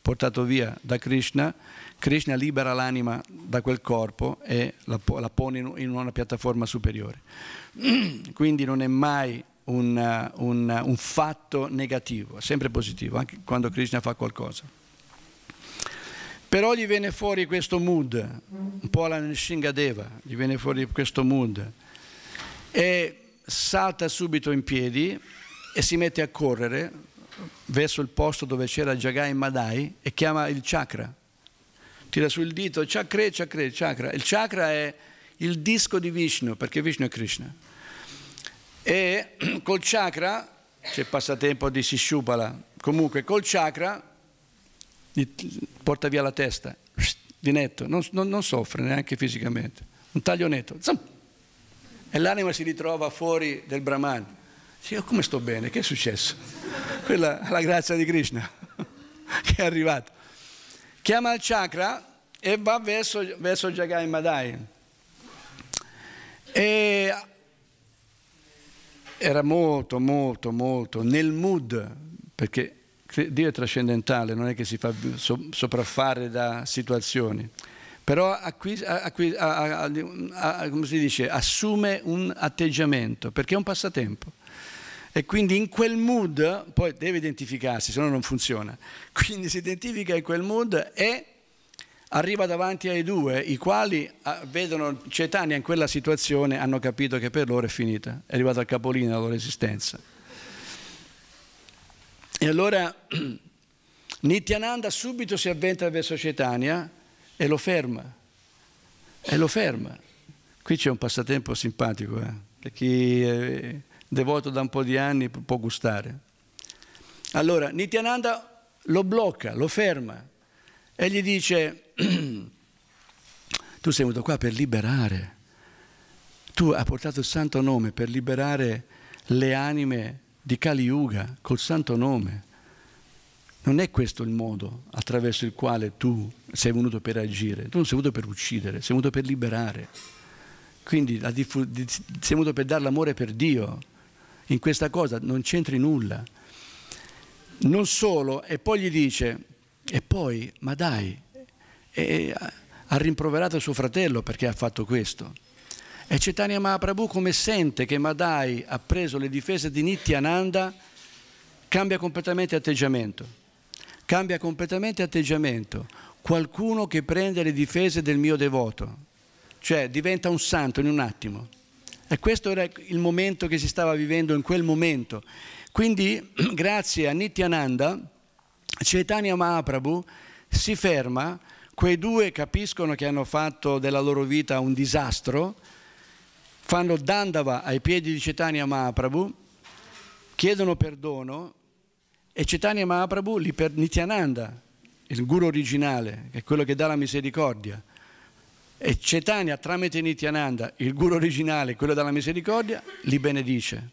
portato via da Krishna, Krishna libera l'anima da quel corpo e la, la pone in una piattaforma superiore. Quindi non è mai un, un, un fatto negativo, è sempre positivo, anche quando Krishna fa qualcosa. Però gli viene fuori questo mood, un po' alla Nishingadeva, gli viene fuori questo mood e salta subito in piedi e si mette a correre verso il posto dove c'era Jagai Madai e chiama il chakra. Tira sul dito, chakra, chakra, chakra. Il chakra è il disco di Vishnu, perché Vishnu è Krishna. E col chakra, c'è passatempo di Sishupala, comunque col chakra porta via la testa, di netto, non, non, non soffre neanche fisicamente. Un taglio netto, e l'anima si ritrova fuori del Brahman. Sì, oh, come sto bene? Che è successo? Quella è la grazia di Krishna che è arrivato. Chiama il chakra e va verso, verso Jagai Madai. E era molto, molto, molto nel mood, perché Dio è trascendentale, non è che si fa sopraffare da situazioni, però acquis, acquis, a, a, a, come si dice, assume un atteggiamento, perché è un passatempo. E quindi in quel mood, poi deve identificarsi, se no non funziona. Quindi si identifica in quel mood e arriva davanti ai due, i quali ah, vedono Cetania in quella situazione, hanno capito che per loro è finita, è arrivata al capolinea la loro esistenza. E allora Nityananda subito si avventa verso Cetania e lo ferma, e lo ferma. Qui c'è un passatempo simpatico, eh, per chi... Devoto da un po' di anni, può gustare. Allora, Nityananda lo blocca, lo ferma e gli dice, tu sei venuto qua per liberare, tu hai portato il santo nome per liberare le anime di Kali Yuga col santo nome. Non è questo il modo attraverso il quale tu sei venuto per agire, tu non sei venuto per uccidere, sei venuto per liberare. Quindi sei venuto per dare l'amore per Dio, in questa cosa non c'entri nulla. Non solo, e poi gli dice, e poi, ma dai, e, ha rimproverato suo fratello perché ha fatto questo. E Chaitanya Mahaprabhu come sente che Madai ha preso le difese di Nityananda, cambia completamente atteggiamento. Cambia completamente atteggiamento. Qualcuno che prende le difese del mio devoto, cioè diventa un santo in un attimo. E questo era il momento che si stava vivendo in quel momento. Quindi, grazie a Nityananda, Chaitanya Mahaprabhu si ferma, quei due capiscono che hanno fatto della loro vita un disastro, fanno dandava ai piedi di Chaitanya Mahaprabhu, chiedono perdono e Chaitanya Mahaprabhu Nityananda, il guru originale, che è quello che dà la misericordia, e Cetania tramite Nityananda, il guru originale, quello della misericordia, li benedice.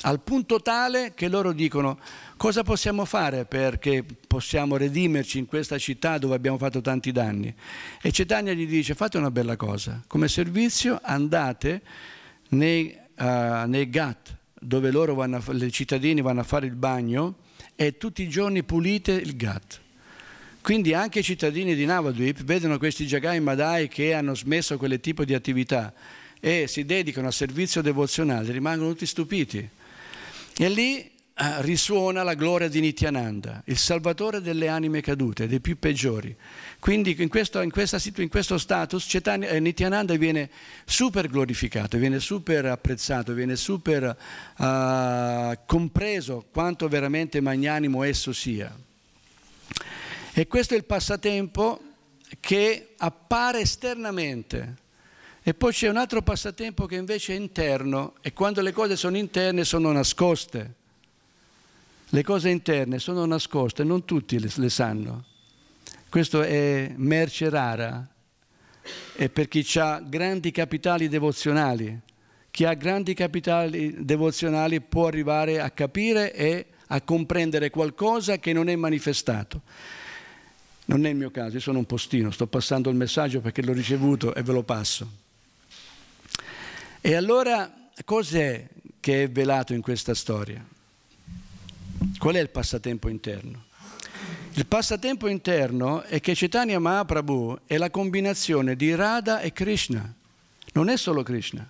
Al punto tale che loro dicono cosa possiamo fare perché possiamo redimerci in questa città dove abbiamo fatto tanti danni. E Cetania gli dice fate una bella cosa, come servizio andate nei, uh, nei GAT dove loro vanno a, cittadini vanno a fare il bagno e tutti i giorni pulite il GAT quindi anche i cittadini di Navadvip vedono questi Jagai Madai che hanno smesso quel tipo di attività e si dedicano al servizio devozionale, rimangono tutti stupiti. E lì eh, risuona la gloria di Nityananda, il salvatore delle anime cadute, dei più peggiori. Quindi in questo, in questa, in questo status eh, Nityananda viene super glorificato, viene super apprezzato, viene super uh, compreso quanto veramente magnanimo esso sia. E questo è il passatempo che appare esternamente. E poi c'è un altro passatempo che invece è interno e quando le cose sono interne sono nascoste. Le cose interne sono nascoste, non tutti le, le sanno. Questo è merce rara e per chi ha grandi capitali devozionali. Chi ha grandi capitali devozionali può arrivare a capire e a comprendere qualcosa che non è manifestato. Non è il mio caso, io sono un postino, sto passando il messaggio perché l'ho ricevuto e ve lo passo. E allora cos'è che è velato in questa storia? Qual è il passatempo interno? Il passatempo interno è che Chaitanya Mahaprabhu è la combinazione di Radha e Krishna. Non è solo Krishna.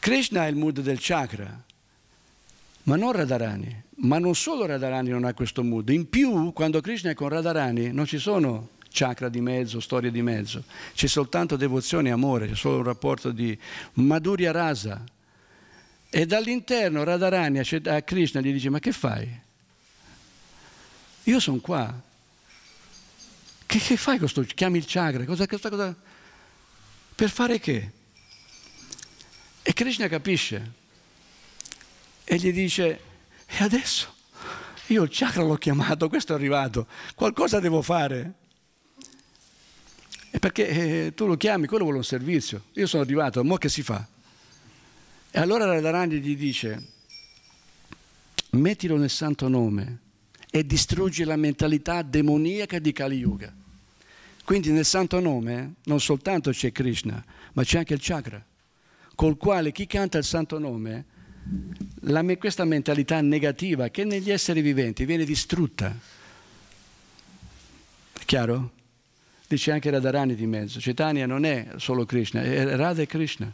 Krishna è il mood del chakra, ma non Radharani. Ma non solo Radharani non ha questo mood. In più, quando Krishna è con Radharani, non ci sono chakra di mezzo, storie di mezzo. C'è soltanto devozione e amore, c'è solo un rapporto di Madhurya Rasa, e dall'interno Radharani a Krishna gli dice, ma che fai? Io sono qua. Che, che fai questo? Chiami il chakra? Cosa, cosa, cosa? Per fare che? E Krishna capisce. E gli dice, e adesso? Io il chakra l'ho chiamato, questo è arrivato, qualcosa devo fare. E perché eh, tu lo chiami, quello vuole un servizio. Io sono arrivato, mo che si fa? E allora Radharani gli dice, mettilo nel santo nome e distruggi la mentalità demoniaca di Kali Yuga. Quindi nel santo nome non soltanto c'è Krishna, ma c'è anche il chakra, col quale chi canta il santo nome, la, questa mentalità negativa che negli esseri viventi viene distrutta. È chiaro? Dice anche Radharani di mezzo, Chaitanya non è solo Krishna, è Radha e Krishna.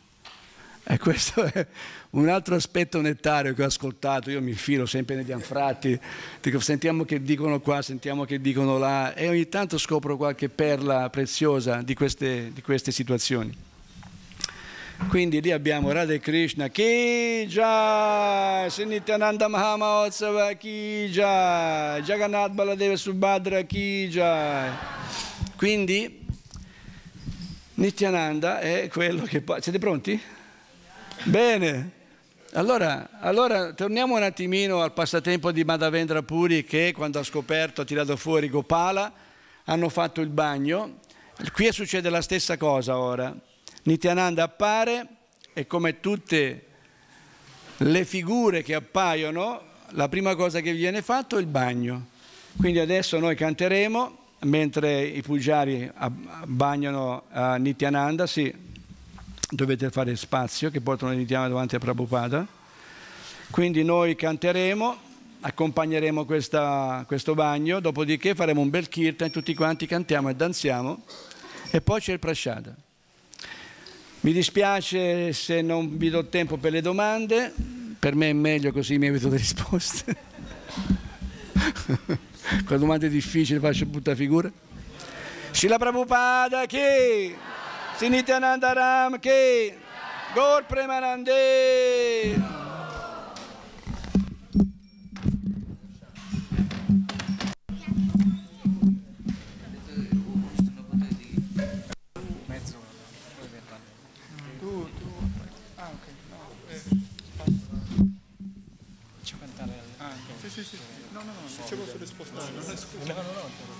E questo è un altro aspetto nettario che ho ascoltato, io mi infilo sempre negli anfratti, dico sentiamo che dicono qua, sentiamo che dicono là e ogni tanto scopro qualche perla preziosa di queste, di queste situazioni. Quindi lì abbiamo Radha Krishna, Ki Jai, Sinityananda Mahamahotsava Ki Jai, Jagannath Baladeva Subhadra Ki Jai. Quindi Nityananda è quello che poi... Siete pronti? Bene, allora, allora, torniamo un attimino al passatempo di Madhavendra Puri che quando ha scoperto, ha tirato fuori Gopala, hanno fatto il bagno. Qui succede la stessa cosa ora. Nityananda appare e come tutte le figure che appaiono, la prima cosa che viene fatto è il bagno. Quindi adesso noi canteremo mentre i pugiari bagnano a Nityananda, sì, dovete fare spazio che portano l'iniziamo davanti a Prabhupada. Quindi noi canteremo, accompagneremo questa, questo bagno, dopodiché faremo un bel kirtan, tutti quanti cantiamo e danziamo e poi c'è il prashada. Mi dispiace se non vi do tempo per le domande, per me è meglio così mi avete le risposte. Quella domanda è difficile, faccio brutta figura. Sila Prabhupada chi? Sinityanandaram chi? Gor Premanande! Sì, sì, no, no, no, ci posso spostare, non è scusa. No, no, no.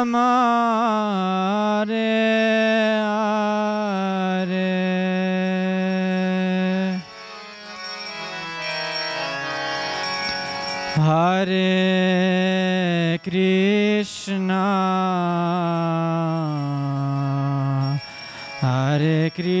amare are. Hare krishna hare krishna.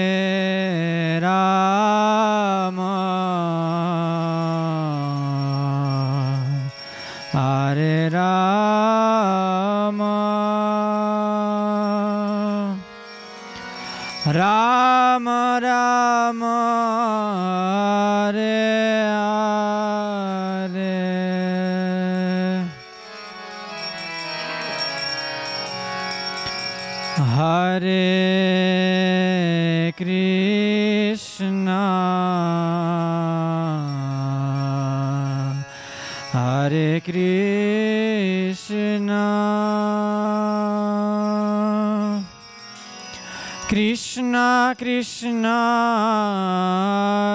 Krishna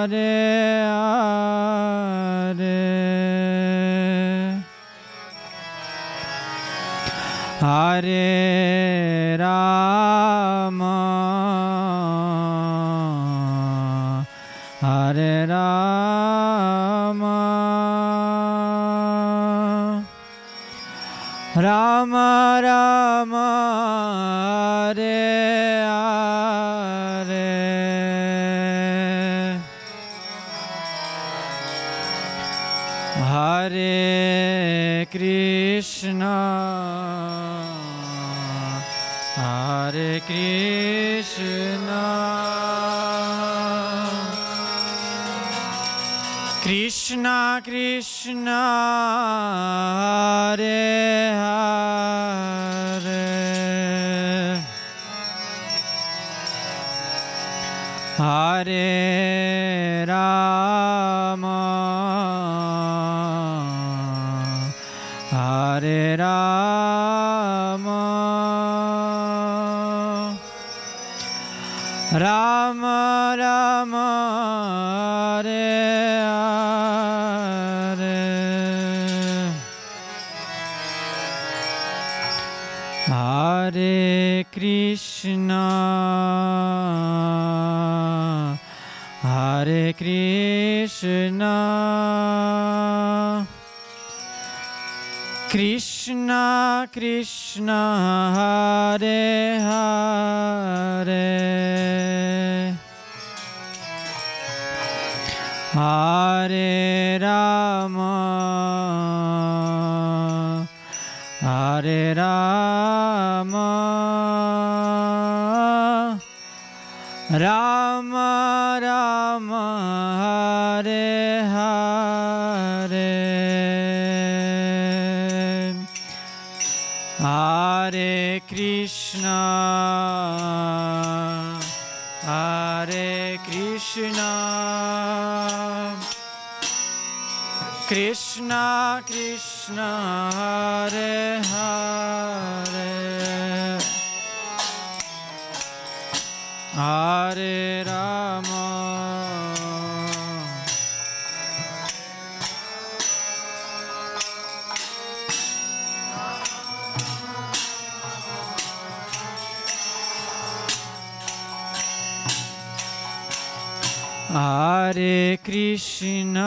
Hare Hare. Hare Krishna Krishna Krishna हरे हरे हरे राम Hare राम राम राम हरे Hare Krishna Krishna Hare Hare. Hare Rama. Hare Krishna.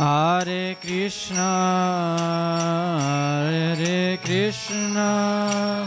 Hare Krishna Hare Krishna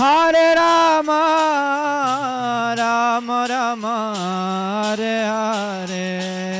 Hare Rama, Rama Rama, Hare Hare,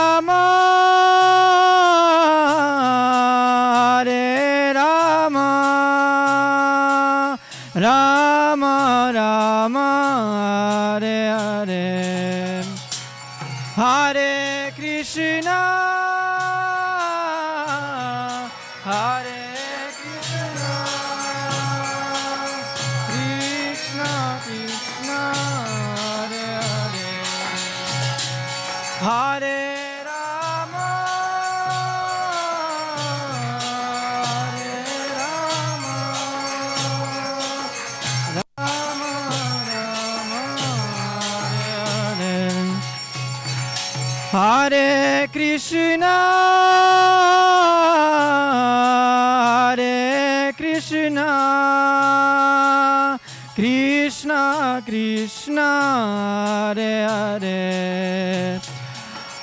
Hare Hare,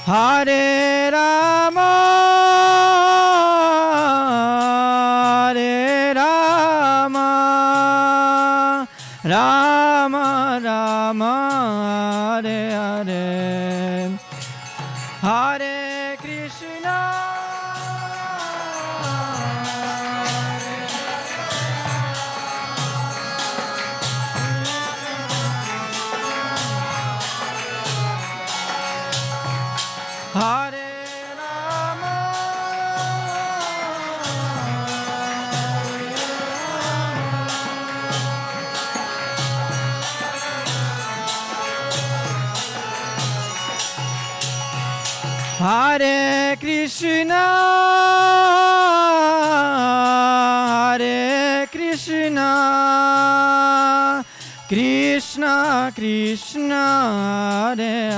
Hare. Rama, started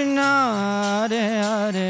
Krishna Hare Hare.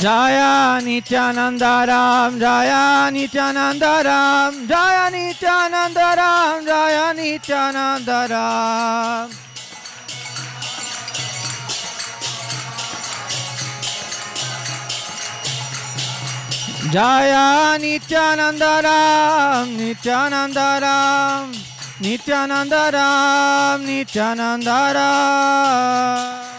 Jaya Nityananda Ram, Jaya Nityananda Ram, Jaya Nityananda Ram, Jaya Nityananda Ram. Jaya Nityananda Ram, Nityananda Ram, Nityananda Ram, Nityananda Ram.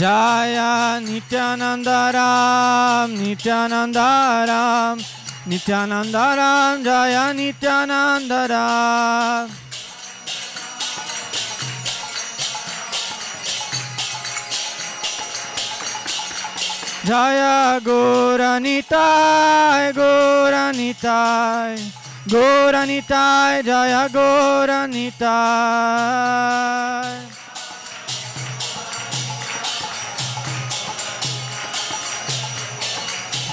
Jaya Nityanandaram Nityanandaram Nityanandaram Jaya Nityanandaram Jaya Goranitai Goranitai Goranitai Jaya Goranitai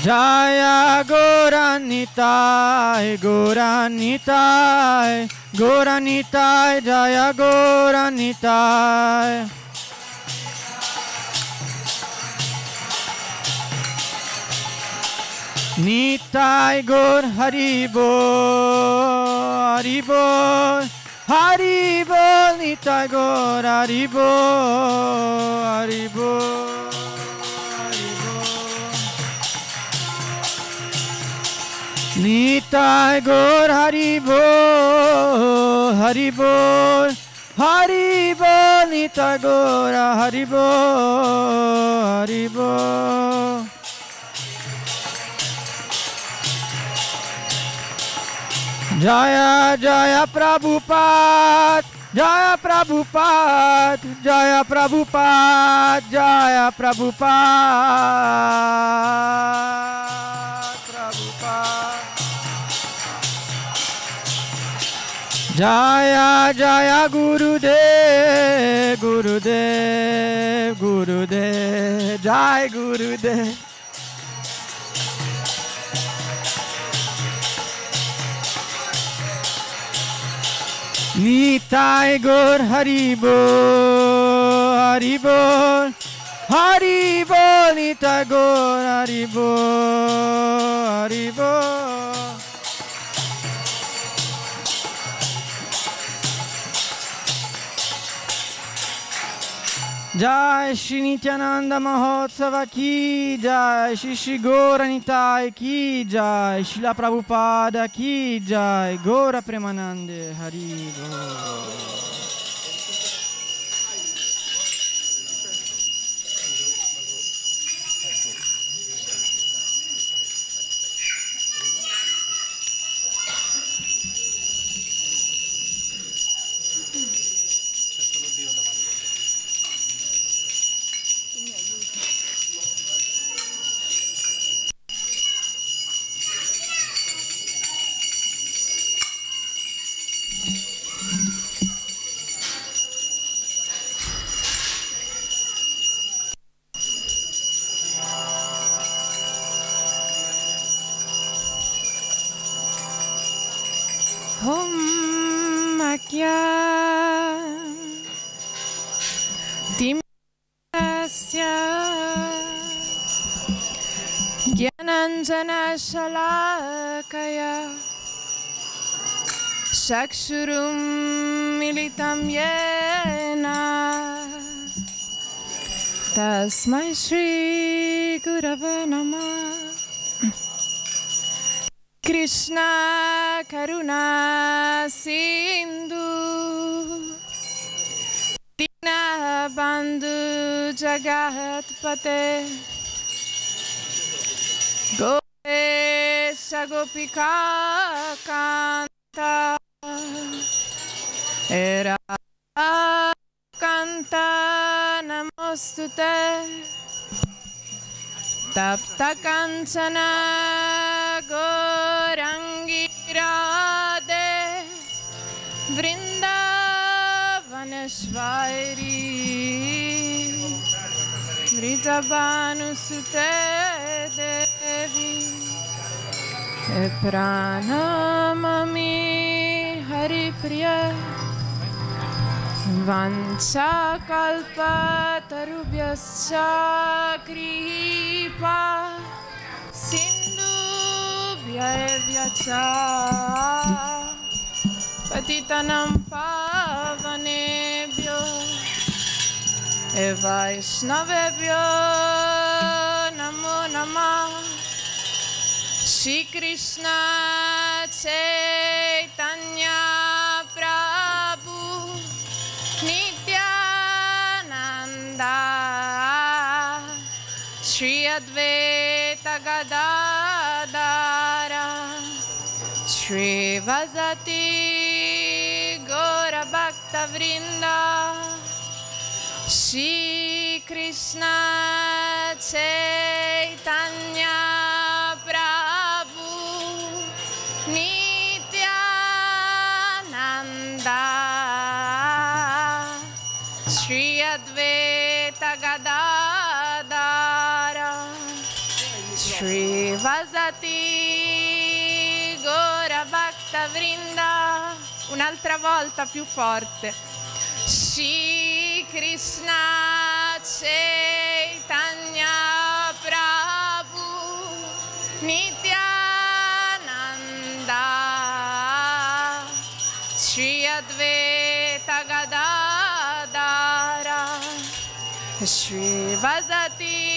Jaya Goranitai, Goranitai, Goranitai, Jaya Goranitai. Nitai Gor Haribo, Haribo, Haribo, Nitai Gor Haribo, Haribo. नीताय गोर हरि बो हरि बो हरि बो नीता गोर हरि बो हरि बो जय जय प्रभुपाद जय प्रभुपाद जय प्रभुपाद प्रभु प्रभुपाद জয়া জয়া গুরুদেব গুরুদেব গুরুদেব, জয় গুরুদেব। নিতাই গোর হরিব হরিব হরিব, নিতাই গোর হরিব হরিব। Jai Shri Nityananda Mahotsava Ki Jai? Shri Shri Gora Nitai Ki Jai? Shila Prabhupada Ki Jai? Gora Premanande Haribo Homakia Dimasya Gyananjana Shalakaya. Shakshurum Militam Yena. Tasmai Shri Gurava Namah. Krishna Karuna Sindhu. Dina Bandhu Jagat Pate Gopesha Gopika Kanta. Era Kanta Namostute. Tapta Kanchana Gorangi Radhe Vrindavaneshvari Vrijabanusute Devi E Pranamami Haripriya Vanchakalpatarubhyascha यचा पतितनं पावनेभ्यो वैष्णवेभ्यो नमो नमः श्रीकृष्ण चैतन्या प्रभु नित्यानन्दा श्री अद्वैत गदा Shri Vasati Gora Bhakta Vrinda Shri Krishna Chaitanya Prabhu Nityananda Shri Advaita Gadadara Shri Vasati Bhakta Vrinda Un'altra volta più forte. Shri Krishna Chaitanya Prabhu Nityananda Shri Advaita Gadadara Shri Vasati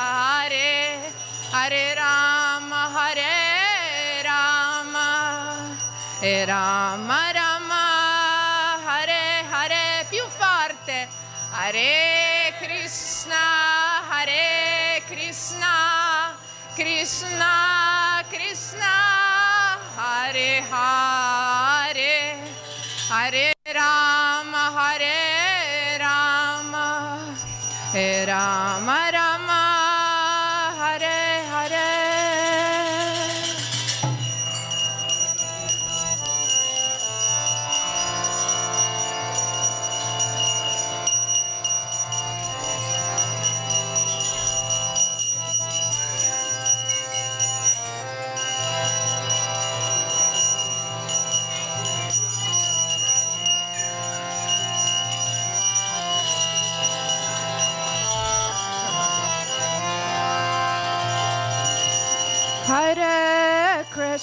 Hare Rama, Hare Rama, e Rama Hare Hare, più forte, Hare Krishna, Hare Krishna, Krishna Krishna, Hare Hare, Hare Rama, Hare Rama, e Rama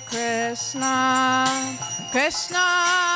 Krishna, Krishna.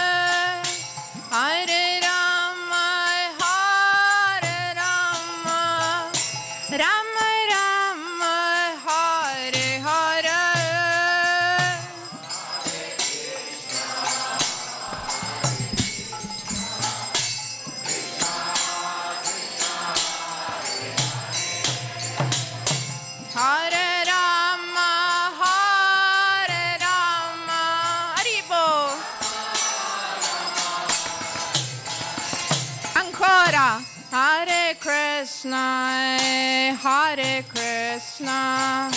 Ana.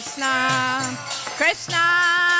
Krishna, Krishna,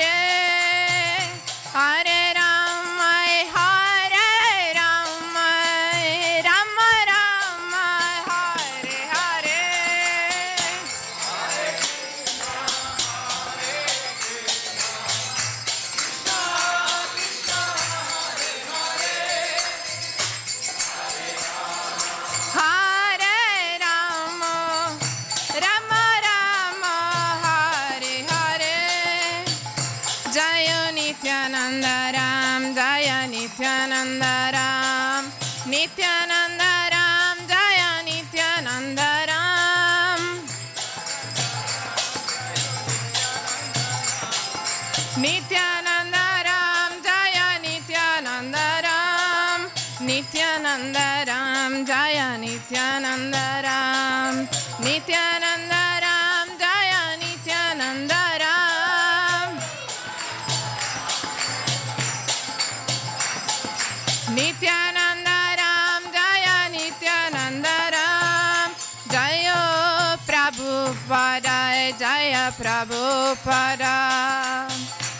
Prabhupada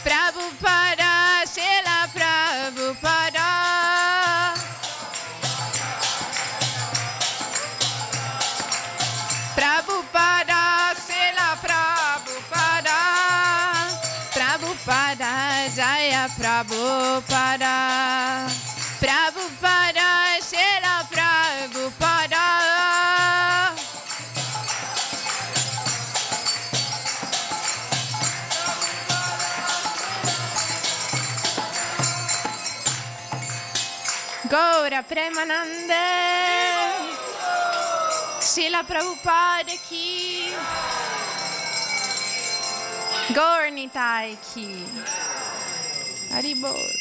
Prabhupada Sila Prabhupada Prabhupada Sila Prabhupada Prabhupada Jaya Prabhupada Gora Premanande. Sila Prabhupada ki Gaur Nitai ki Haribol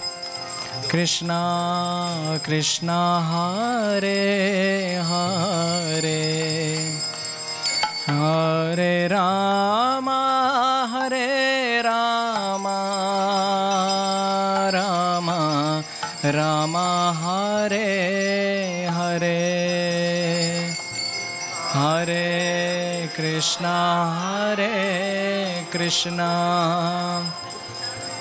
Krishna कृष्ण हरे हरे हरे राम हरे राम राम राम हरे हरे हरे कृष्ण हरे कृष्ण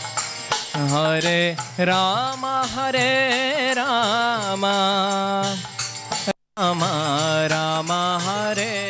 हरे राम हरे राम राम राम हरे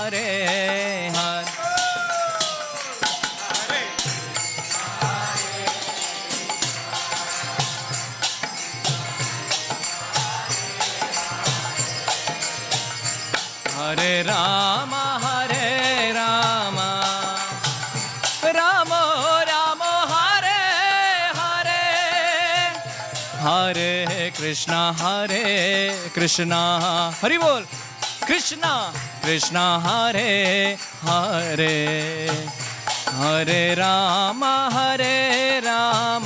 राम, हरे राम। राम राम, हरे हरे। हरे कृष्णा हरे कृष्णा। हरि बोल। कृष्णा कृष्णा, हरे हरे। हरे राम हरे राम।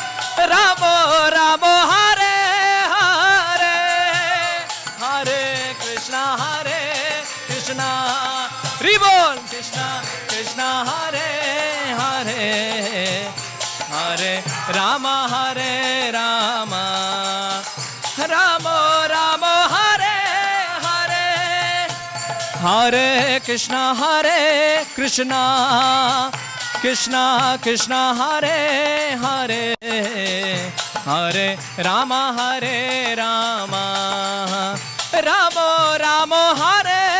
हरे कृष्णा हरे कृष्णा कृष्णा कृष्णा हरे हरे हरे राम हरे राम राम राम हरे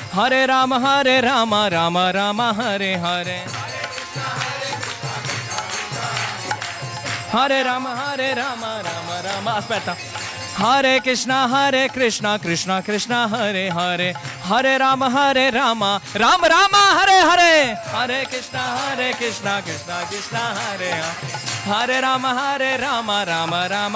हरे राम हरे राम राम राम, हरे हरे। हरे राम हरे राम राम राम अस्पता हरे कृष्णा हरे कृष्णा कृष्णा कृष्णा, हरे हरे। हरे राम हरे राम राम राम, हरे हरे। हरे कृष्णा हरे कृष्णा कृष्णा कृष्णा हरे हरे। हरे राम हरे राम राम राम।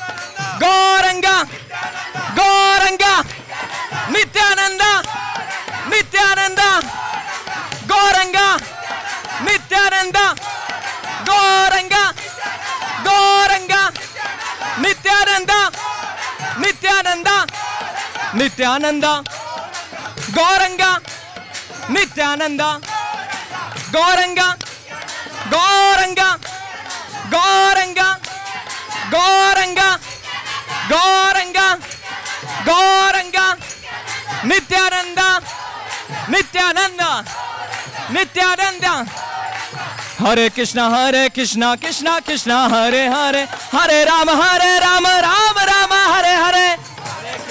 గోరంగా గోరంగా నిత్యానంద నిత్యానంద గోరంగా నిత్యానంద గోరంగా గోరంగా నిత్యానంద నిత్యానంద నిత్యానంద గోరంగా నిత్యానంద గోరంగా గోరంగా గోరంగా గోరంగా गौरंगा गौरंगा नित्यानंदा नित्यानंदा नित्यानंदा हरे कृष्णा हरे कृष्णा कृष्णा कृष्णा हरे हरे हरे राम हरे राम राम राम हरे Hare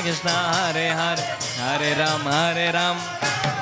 Krishna, Hare Hare, Hare Ram, Hare Ram.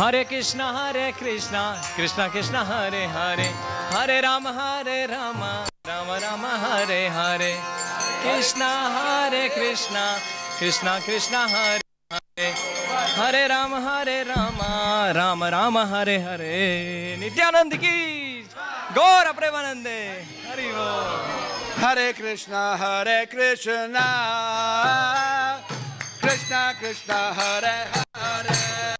हरे कृष्णा हरे कृष्णा कृष्णा कृष्णा, हरे हरे हरे राम हरे राम राम राम, हरे हरे, कृष्णा हरे कृष्णा कृष्णा कृष्णा, हरे हरे हरे राम हरे राम राम राम, हरे हरे, नित्यानंद की गौर प्रेमानंद। हरि हरे कृष्णा हरे कृष्णा कृष्णा कृष्णा, हरे हरे।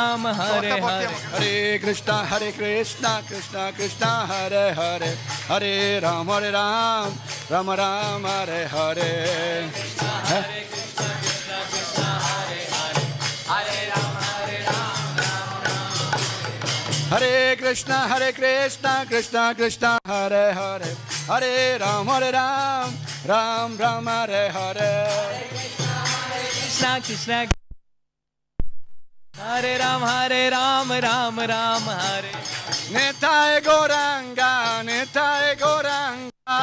राम हरे हरे हरे कृष्णा हरे कृष्णा कृष्णा कृष्णा हरे हरे हरे राम हरे राम राम राम हरे हरे Hare Hare Krishna, Hare Krishna, Krishna Krishna, Hare Hare, Hare Ram, Hare Ram, Ram Ram, Hare Hare. Hare Krishna, Hare Krishna, Krishna. हरे राम हरे राम राम राम हरे। नेता है नेताय गौरंगा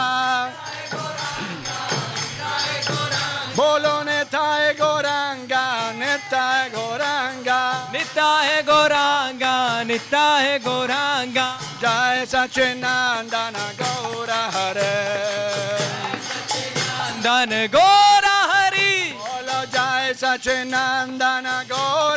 है गौरंगा। बोलो नेताय गौरंगा नेताय गौरंगा। निताय गौरंगा है गौरंगा। जय सचिनंदन गौर हरे। दन गौर हरी। बोलो जय सचिनंदन गौर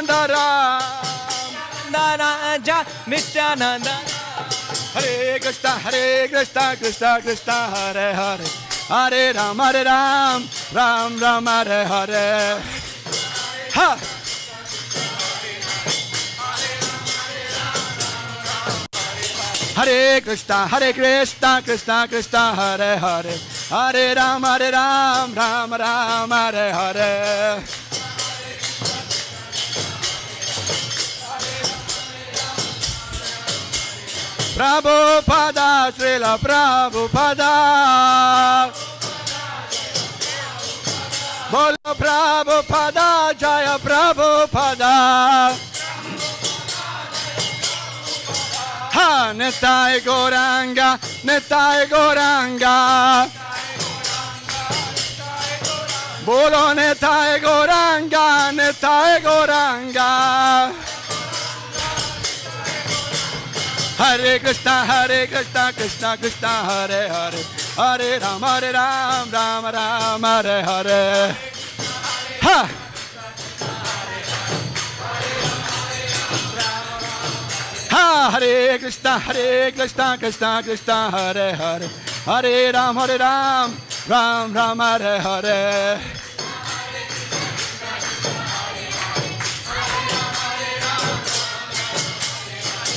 नित्यानंदा राम नाना हरे कृष्णा हरे कृष्णा कृष्णा कृष्णा, हरे हरे। हरे राम हरे राम राम राम, हरे हरे। हा। हरे कृष्णा हरे कृष्णा कृष्णा कृष्णा, हरे हरे। हरे राम हरे राम राम राम, हरे हरे। प्रभुपदा श्रील प्रभुपदा बोलो प्रभुपदा जय प्रभुपदा हा निताय गौरांगा निताय गौरांगा बोलो निताय गौरांगा निताय Gauranga Hare Krishna, Hare Krishna, Krishna Krishna, Hare Hare, Hare Ram, Hare Ram, Ram Ram, Hare Hare. Ha! Ha! Hare Krishna, Hare Krishna, Krishna Krishna, Hare Hare, Hare Ram, Hare Ram, Ram Ram, Hare Hare.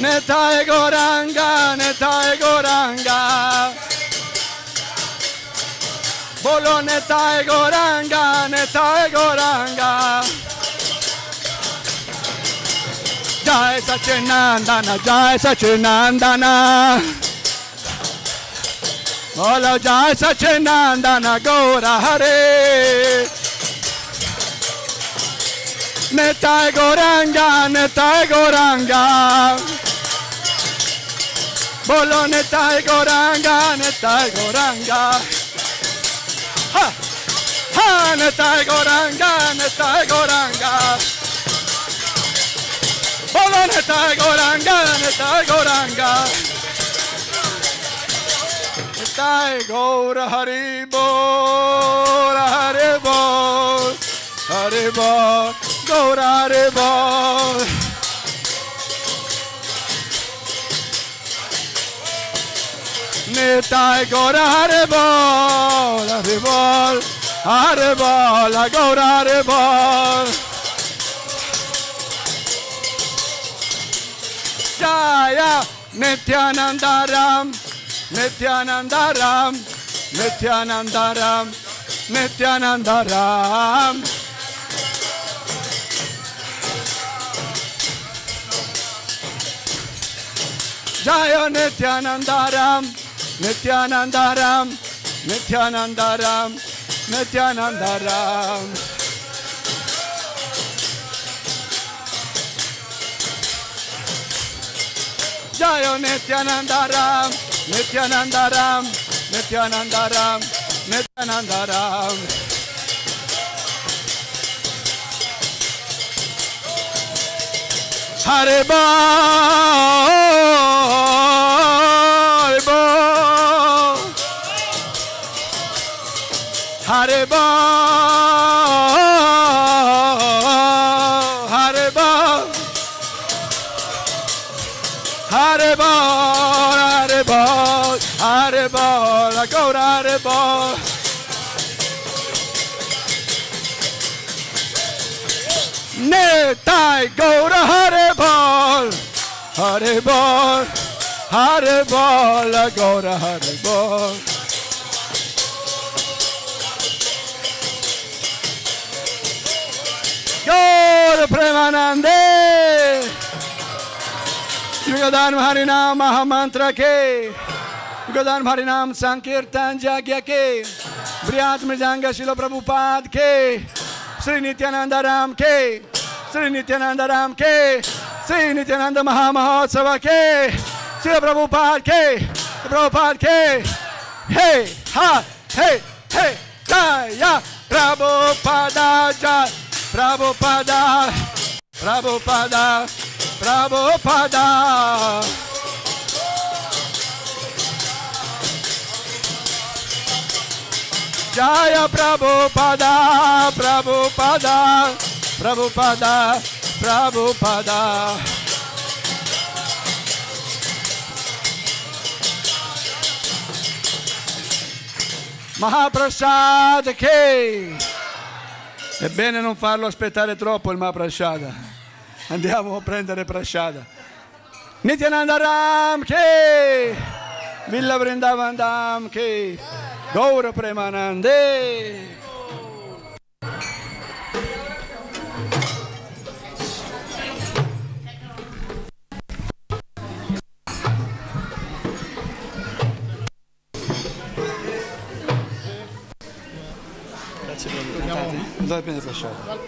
Nitai Goranga, Nitai Goranga. Bolo Nitai Goranga, Nitai Goranga. Jai Sachinandana, Jai Sachinandana. Bolo Jai Sachinandana, Gora Hare. Nitai Goranga, Nitai Goranga. Bolon eta egorangan eta goranga, Ha! Han goranga, egorangan eta egoranga Bolon eta egorangan eta egoranga Eta egora haribor, haribor, haribor, gora haribor Nitai গোড়ারে বল আরে বল বল বল Jaya Nityananda Ram Nityananda Ram Nityananda Ram Nityananda Jaya Nityananda Ram Nityanandaram, Nityanandaram, Nityanandaram. Jaya Nityanandaram, Nityanandaram, Nityanandaram, Nityanandaram. Haribo, Haribo, basketball. Netai Gaura to Hare Ball. Hare Ball. Hare Ball. I go to Hare Ball. Go Premanande. Yogadhan Harinam Mahamantra Ke. गोदान नाम संकीर्तन जाग्ञ के ब्रियात मृजांग शिलो प्रभुपाद के, श्री नित्यानंद राम के, श्री नित्यानंद राम के, श्री नित्यानंद महामहोत्सव के श्री प्रभुपाद के प्रभुपाद के, हे, हा, हे हे, जया, प्रभुपादा जय प्रभुपादा प्रभुपादा Prabhupada. Jaya Prabhupada Prabhupada Prabhupada Prabhupada Mahaprasad che è bene non farlo aspettare troppo il Mahaprasada. Andiamo a prendere Prasada. Nityananda Ram che Villa Vrindavan Dham che Gaura Premanande. Dobbiamo... Dai bene passato.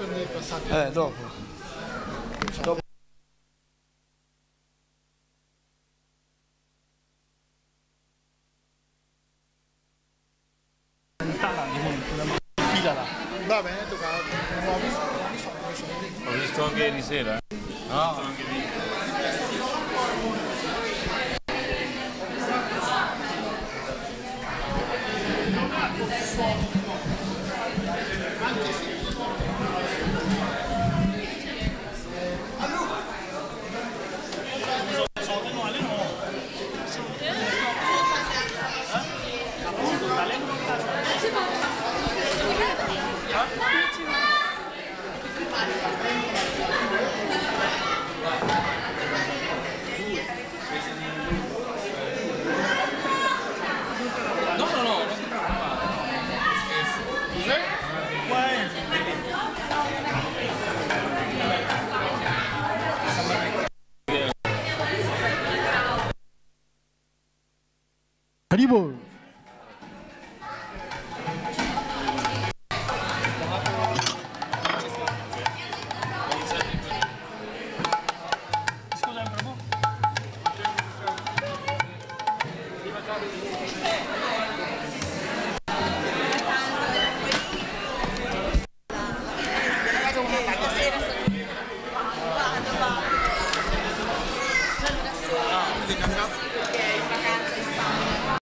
Eh, dopo. Dopo evangelisera. Ja. Haribo.